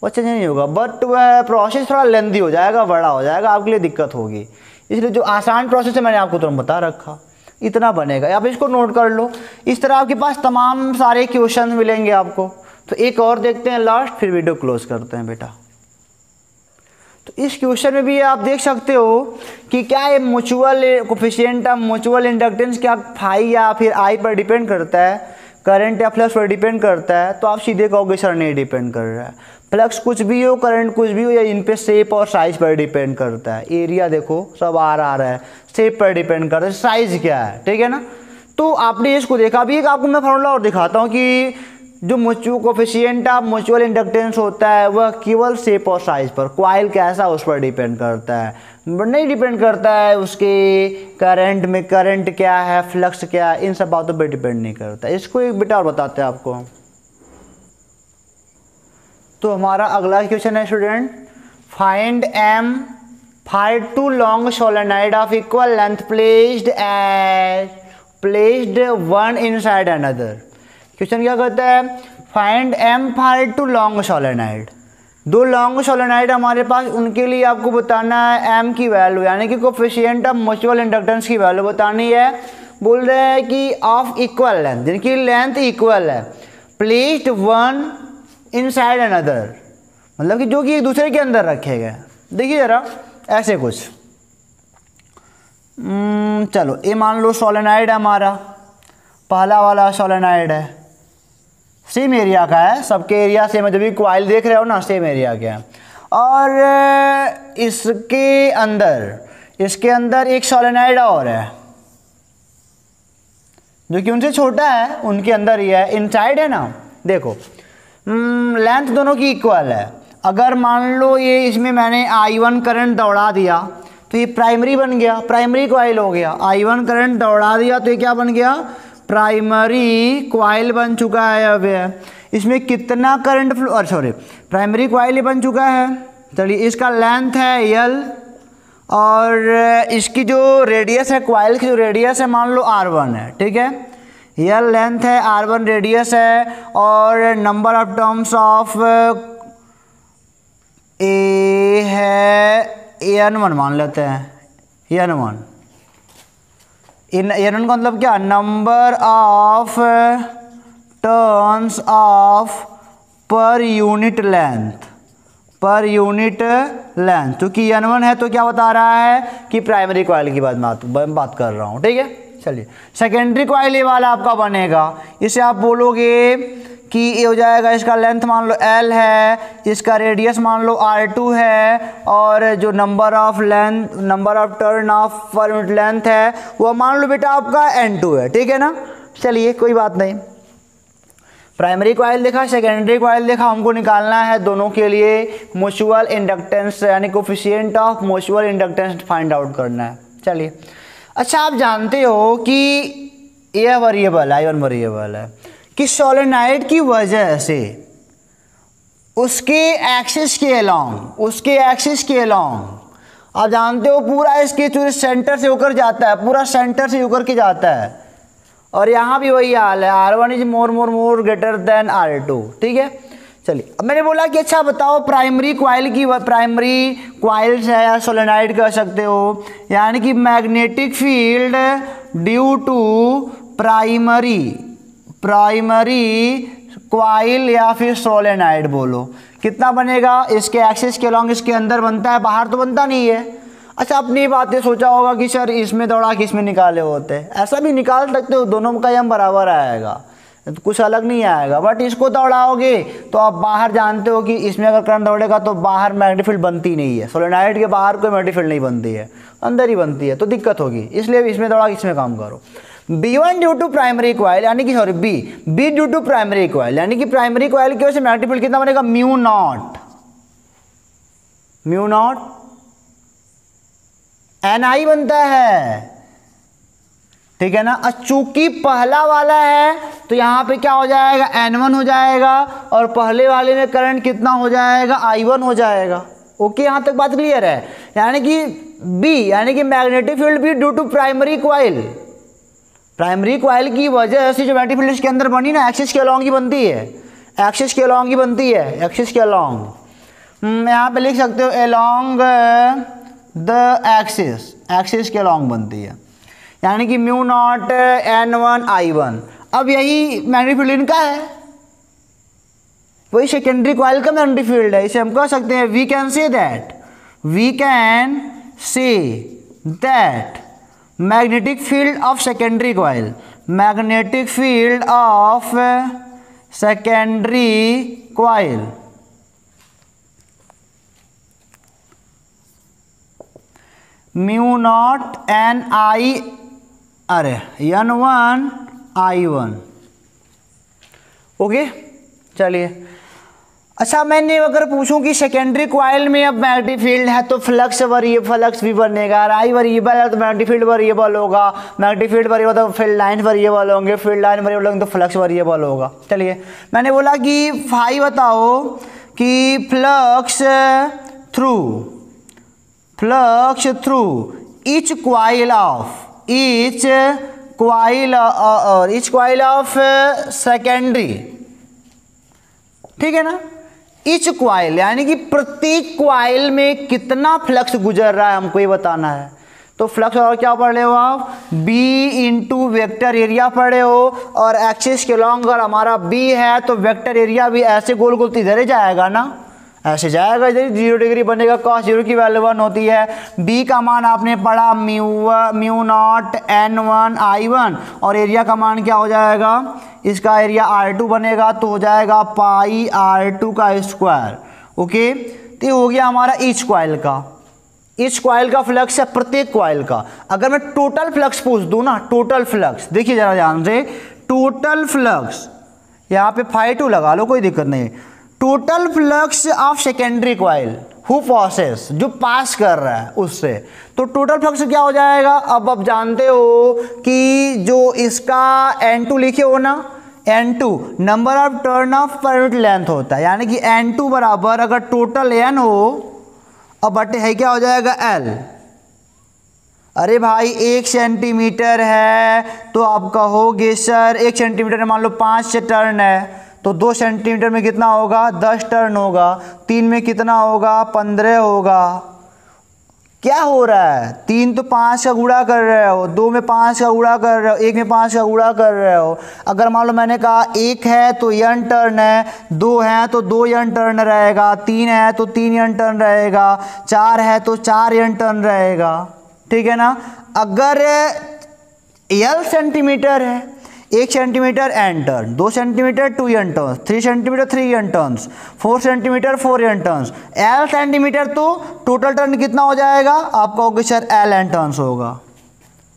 वो चेंज नहीं होगा बट वह प्रोसेस थोड़ा लेंदी हो जाएगा, बड़ा हो जाएगा, आपके लिए दिक्कत होगी। इसलिए जो आसान प्रोसेस है, मैंने आपको तुरंत बता रखा। इतना बनेगा। आप इसको नोट कर लो। इस तरह आपके पास तमाम सारे क्वेश्चन मिलेंगे आपको। तो एक और देखते हैं लास्ट फिर वीडियो क्लोज करते हैं बेटा। तो इस क्वेश्चन में भी आप देख सकते हो कि क्या ये mutual coefficient of mutual inductance क्या फाई या फिर आई पर डिपेंड करता है? करंट या फ्लक्स पर डिपेंड करता है? तो आप सीधे कहोगे सर नहीं डिपेंड कर रहा है। फ्लक्स कुछ भी हो, करंट कुछ भी हो, या इन पे शेप और साइज़ पर डिपेंड करता है। एरिया देखो, सब आर आ रहा है। शेप पर डिपेंड करता है। साइज़ क्या है? ठीक है ना? तो आपने इसको देखा, अभी एक आपको मैं फॉर्मूला और दिखाता हूँ कि जो mutual coefficient of mutual inductance होता है, वह केवल शेप और साइज़ पर क्वाइल कैसा उस पर डिपेंड करता है। नहीं डिपेंड करता है, उसके करंट में करंट क्या है फ्लक्स क्या है, इन सब बातों पर डिपेंड नहीं करता। इसको एक बेटा और बताते हैं आपको। तो हमारा अगला क्वेश्चन है student find M for two long solenoid of equal length placed as placed one inside another question क्या कहता है? Find M for two long solenoid दो लॉन्ग सोलेनाइड हमारे पास, उनके लिए आपको बताना है एम की वैल्यू यानी कि कोफिशियंट ऑफ़ म्यूचुअल इंडक्टेंस की वैल्यू बतानी है। बोल रहे हैं कि ऑफ़ इक्वल लेंथ जिनकी लेंथ इक्वल है। Placed one in side another मतलब कि जो कि एक दूसरे के अंदर रखे गए। देखिए ज़रा ऐसे कुछ। hmm, चलो ये मान लो सोलेनाइड है हमारा। पहला वाला सोलेनाइड है। सेम एरिया का है सबके एरिया सेम है। जब भी क्वाइल देख रहे हो ना सेम एरिया के है। और इसके अंदर इसके अंदर एक सोलेनाइड और है। जो कि उनसे छोटा है उनके अंदर ही है। इनसाइड है ना देखो। लेंथ hmm, दोनों की इक्वल है। अगर मान लो ये इसमें मैंने आई वन करंट दौड़ा दिया तो ये प्राइमरी बन गया। प्राइमरी क्वाइल हो गया। आई वन करंट दौड़ा दिया तो ये क्या बन गया? प्राइमरी क्वाइल बन चुका है अब। इसमें कितना करंट फ्लो और सॉरी प्राइमरी क्वाइल बन चुका है। चलिए इसका लेंथ है यल और इसकी जो रेडियस है क्वाइल की जो रेडियस है मान लो आर वन है ठीक है? यल लेंथ है आर वन रेडियस है और number of terms of a है एन वन मान लेते हैं एन वन इन एन का मतलब क्या? Number of turns of per unit length per unit length क्योंकि एन वन है तो क्या बता रहा है कि प्राइमरी क्वाइल की बात बात कर रहा हूँ, ठीक है? चलिए। सेकेंडरी क्वाइल ये वाला आपका बनेगा। इसे आप बोलोगे कि ये हो जाएगा, इसका लेंथ मान लो एल है, इसका रेडियस मान लो आर टू है, और जो number of length number of turn of per unit length है, वो मान लो बेटा आपका एन टू है, ठीक है ना? चलिए, कोई बात नहीं। प्राइमरी क्वाइल देखा सेकेंडरी क्वाइल देखा, हमको निकालना है दोनों के लिए म्यूचुअल इंडक्टेंस यानी coefficient of mutual inductance find out करना है। चलिए। अच्छा आप जानते हो कि यह वेरिएबल आई वन वेरिएबल है, कि सोलेनाइड की वजह से उसके एक्सिस के अलॉन्ग उसके एक्सिस के अलॉन्ग आप जानते हो पूरा इसके जो सेंटर से होकर जाता है, पूरा सेंटर से होकर के जाता है। और यहाँ भी वही हाल है R one is more more more greater than R two ठीक है? चलिए, अब मैंने बोला कि अच्छा बताओ प्राइमरी क्वाइल की प्राइमरी क्वाइल्स है, या सोलेनाइड कह सकते हो, यानी कि magnetic field due to primary primary coil या फिर सोलेनाइड बोलो। कितना बनेगा? इसके एक्सिस के लॉन्ग इसके अंदर बनता है, बाहर तो बनता नहीं है। अच्छा अपनी बातें सोचा होगा कि सर इसमें दौड़ा के इसमें निकाले होते ऐसा भी निकाल सकते हो, दोनों का यम बराबर आएगा। तो कुछ अलग नहीं आएगा। बट इसको दौड़ाओगे तो आप बाहर जानते हो कि इसमें अगर करंट दौड़ेगा तो बाहर मैग्नेटिक बनती नहीं है। सोलेनाइड के बाहर कोई मैग्नेटिक नहीं बनती है। अंदर ही बनती है तो दिक्कत होगी। इसलिए इसमें दौड़ा, इसमें काम करो। B one due to primary coil यानी कि sorry B B due to primary coil यानी कि प्राइमरी क्वाइल की वजह से मैग्नेटिक कितना बनेगा? Mu naught mu naught N I बनता है। ठीक है ना? और चूँकि पहला वाला है तो यहाँ पे क्या हो जाएगा? एन वन हो जाएगा, और पहले वाले में करंट कितना हो जाएगा? आई वन हो जाएगा। ओके यहाँ तक बात क्लियर है? यानी कि बी यानी कि मैग्नेटिक फ़ील्ड भी due to primary coil primary coil की वजह से जो मैग्नेटिक फ़ील्ड इसके अंदर बनी ना एक्सिस के अलॉन्ग ही बनती है। एक्सिस के अलॉन्ग ही बनती है एक्सिस के अलॉन्ग यहाँ पे लिख सकते हो अलॉन्ग द एक्सिस एक्सिस के अलॉन्ग बनती है। यानी कि mu naught N one, I one. अब यही मैग्नेटिक फ़ील्ड इनका है। वही सेकेंडरी क्वाइल का मैग्नेटिक फ़ील्ड है। इसे हम कह सकते हैं we can say that we can say that magnetic field of secondary coil magnetic field of secondary coil mu naught, N I अरे N one I one okay, चलिए। अच्छा मैंने अगर पूछूँ कि सेकेंडरी क्वाइल में अब मैग्नेटिक फ़ील्ड है तो फ्लक्स वरिए फ्लक्स भी बनेगा आई वरिएबल है तो मैग्नेटिक फ़ील्ड वरिएबल होगा। मैग्नेटिक फ़ील्ड वरिएबल तो फ़ील्ड लाइन वरिएबल होंगे। फ़ील्ड लाइन वरिएबल होंगे तो फ्लक्स वरिएबल होगा। चलिए, मैंने बोला कि फाई बताओ कि flux through flux through each coil of each coil और ईच क्वाइल ऑफ़ सेकेंडरी ठीक है ना? इच क्वाइल यानी कि प्रत्येक क्वाइल में कितना फ्लक्स गुजर रहा है, हमको ये बताना है। तो फ्लक्स और क्या पढ़ रहे हो आप? बी इंटू वेक्टर एरिया पढ़े हो, और एक्सिस के लॉन्ग अगर हमारा बी है तो वेक्टर एरिया भी ऐसे गोल गोल तो इधर ही जाएगा ना? ऐसे जाएगा इधर ज़ीरो डिग्री बनेगा कॉस ज़ीरो की वैल्यू वन होती है। बी का मान आपने पढ़ा mu mu naught N one I one और एरिया का मान क्या हो जाएगा? इसका एरिया आर टू बनेगा तो हो जाएगा पाई आर टू का स्क्वायर ओके तो ये हो गया हमारा ईच क्वाइल का। ईच क्वाइल का फ्लक्स है प्रत्येक क्वाइल का। अगर मैं टोटल फ्लक्स पूछ दूँ ना टोटल फ्लक्स देखिए जरा ध्यान से टोटल फ्लक्स यहाँ पे फाइव टू लगा लो, कोई दिक्कत नहीं। Total flux of secondary coil who process जो पास कर रहा है उससे। तो टोटल फ्लक्स क्या हो जाएगा? अब आप जानते हो कि जो इसका एन टू लिखे हो ना N two number of turn of per unit length होता है। यानी कि एन टू बराबर अगर टोटल एन हो, अब बटे है क्या हो जाएगा? एल अरे भाई, एक सेंटीमीटर है तो आप कहोगे, सर, एक सेंटीमीटर मान लो पाँच से टर्न है। तो दो सेंटीमीटर में कितना होगा? दस टर्न होगा। तीन में कितना होगा? पंद्रह होगा। क्या हो रहा है? तीन तो पाँच का गुड़ा कर रहे हो। दो में पाँच का गुड़ा कर रहे हो। एक में पाँच का गुड़ा कर रहे हो। अगर मान लो मैंने कहा एक है तो यन टर्न है। दो है तो दो यन टर्न रहेगा। तीन है तो तीन यन टर्न रहेगा। चार है तो चार यन टर्न रहेगा। ठीक है ना? अगर यल सेंटीमीटर है एक सेंटीमीटर एन टर्न दो centimetre two N turns three centimetre three N turns four centimetre four N turns L centimetre तो टोटल टर्न कितना हो जाएगा? आप कहोगे सर एल एन टर्न्स होगा।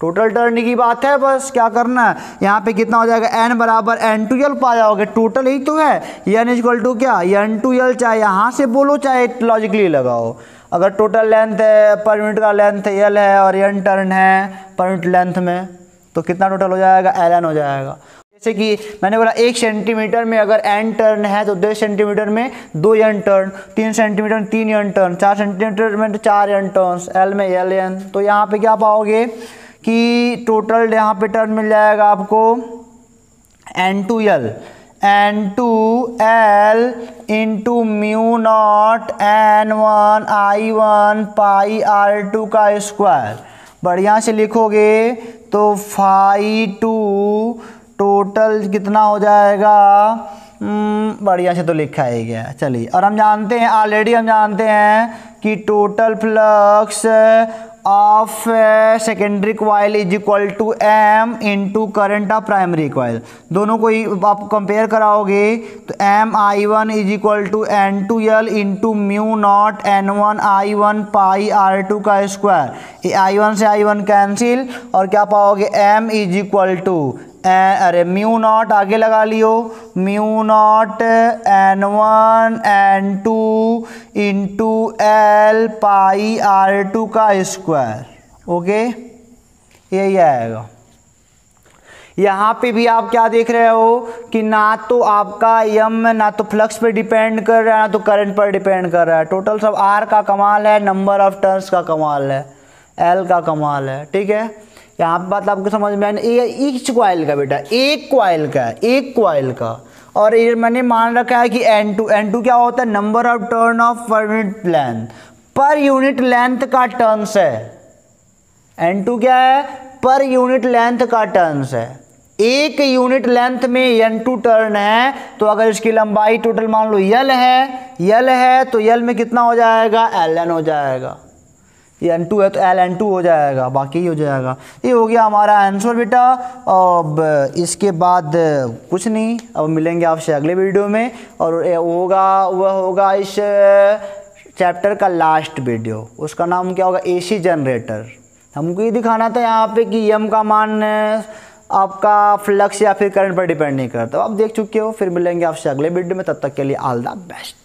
टोटल टर्न की बात है, बस क्या करना है? यहाँ पे कितना हो जाएगा? एन बराबर एन टू एल पा जाओगे टोटल ही तो है। एन इजक्वल टू क्या? एन टू एल चाहे यहाँ से बोलो, चाहे लॉजिकली लगाओ। अगर टोटल लेंथ है पर यूनिट का लेंथ एल है और एन टर्न है पर यूनिट लेंथ में। तो कितना टोटल हो जाएगा? एल एन हो जाएगा। जैसे कि मैंने बोला, एक सेंटीमीटर में अगर एन टर्न है तो दो सेंटीमीटर में दो एन टर्न तीन सेंटीमीटर में तीन एन टर्न चार सेंटीमीटर में चार एन टर्न एल में एल एन तो यहाँ पे क्या पाओगे कि टोटल यहाँ पे टर्न मिल जाएगा आपको N two L N two L into mu naught N one I one pi R two का स्क्वायर बढ़िया से लिखोगे तो फाई टू टोटल कितना हो जाएगा? बढ़िया से तो लिखा ही गया। चलिए, और हम जानते हैं ऑलरेडी हम जानते हैं कि total flux of secondary coil is equal to M into current of primary coil दोनों को आप कंपेयर कराओगे तो M I one is equal to N two L into mu naught N one I one pi R two का square I one से I one cancel और क्या पाओगे? एम इज़ इक्वल टू अरे म्यू नॉट आगे लगा लियो। Mu naught N one, N two, into L pi R two का square. Okay? यही आएगा। यहाँ पे भी आप क्या देख रहे हो कि ना तो आपका यम ना तो फ्लक्स पे डिपेंड कर रहा है, ना तो करंट पर डिपेंड कर रहा है। टोटल सब आर का कमाल है नंबर ऑफ़ टर्न्स का कमाल है एल का कमाल है, ठीक है? यहाँ पे बात आपको समझ में आए ईच क्वाइल का बेटा, एक क्वाइल का एक क्वाइल का। और ये मैंने मान रखा है कि एन टू एन टू क्या होता है? Number of turn of per unit length per unit length का टर्न्स है। एन टू क्या है? पर यूनिट लेंथ का टर्न्स है। एक यूनिट लेंथ में एन टू टर्न है तो अगर इसकी लंबाई टोटल मान लो यल है यल है तो यल में कितना हो जाएगा? एल एन हो जाएगा। ये एन टू है तो एल एन टू हो जाएगा, बाकी हो जाएगा। ये हो गया हमारा आंसर बेटा। अब इसके बाद कुछ नहीं, अब मिलेंगे आपसे अगले वीडियो में। और होगा, वह होगा इस चैप्टर का लास्ट वीडियो उसका नाम क्या होगा? एसी जनरेटर हमको ये दिखाना था यहाँ पे कि यम का मान आपका फ्लक्स या फिर करंट पर डिपेंड नहीं करता। आप देख चुके हो, फिर मिलेंगे आपसे अगले वीडियो में। तब तक के लिए ऑल द बेस्ट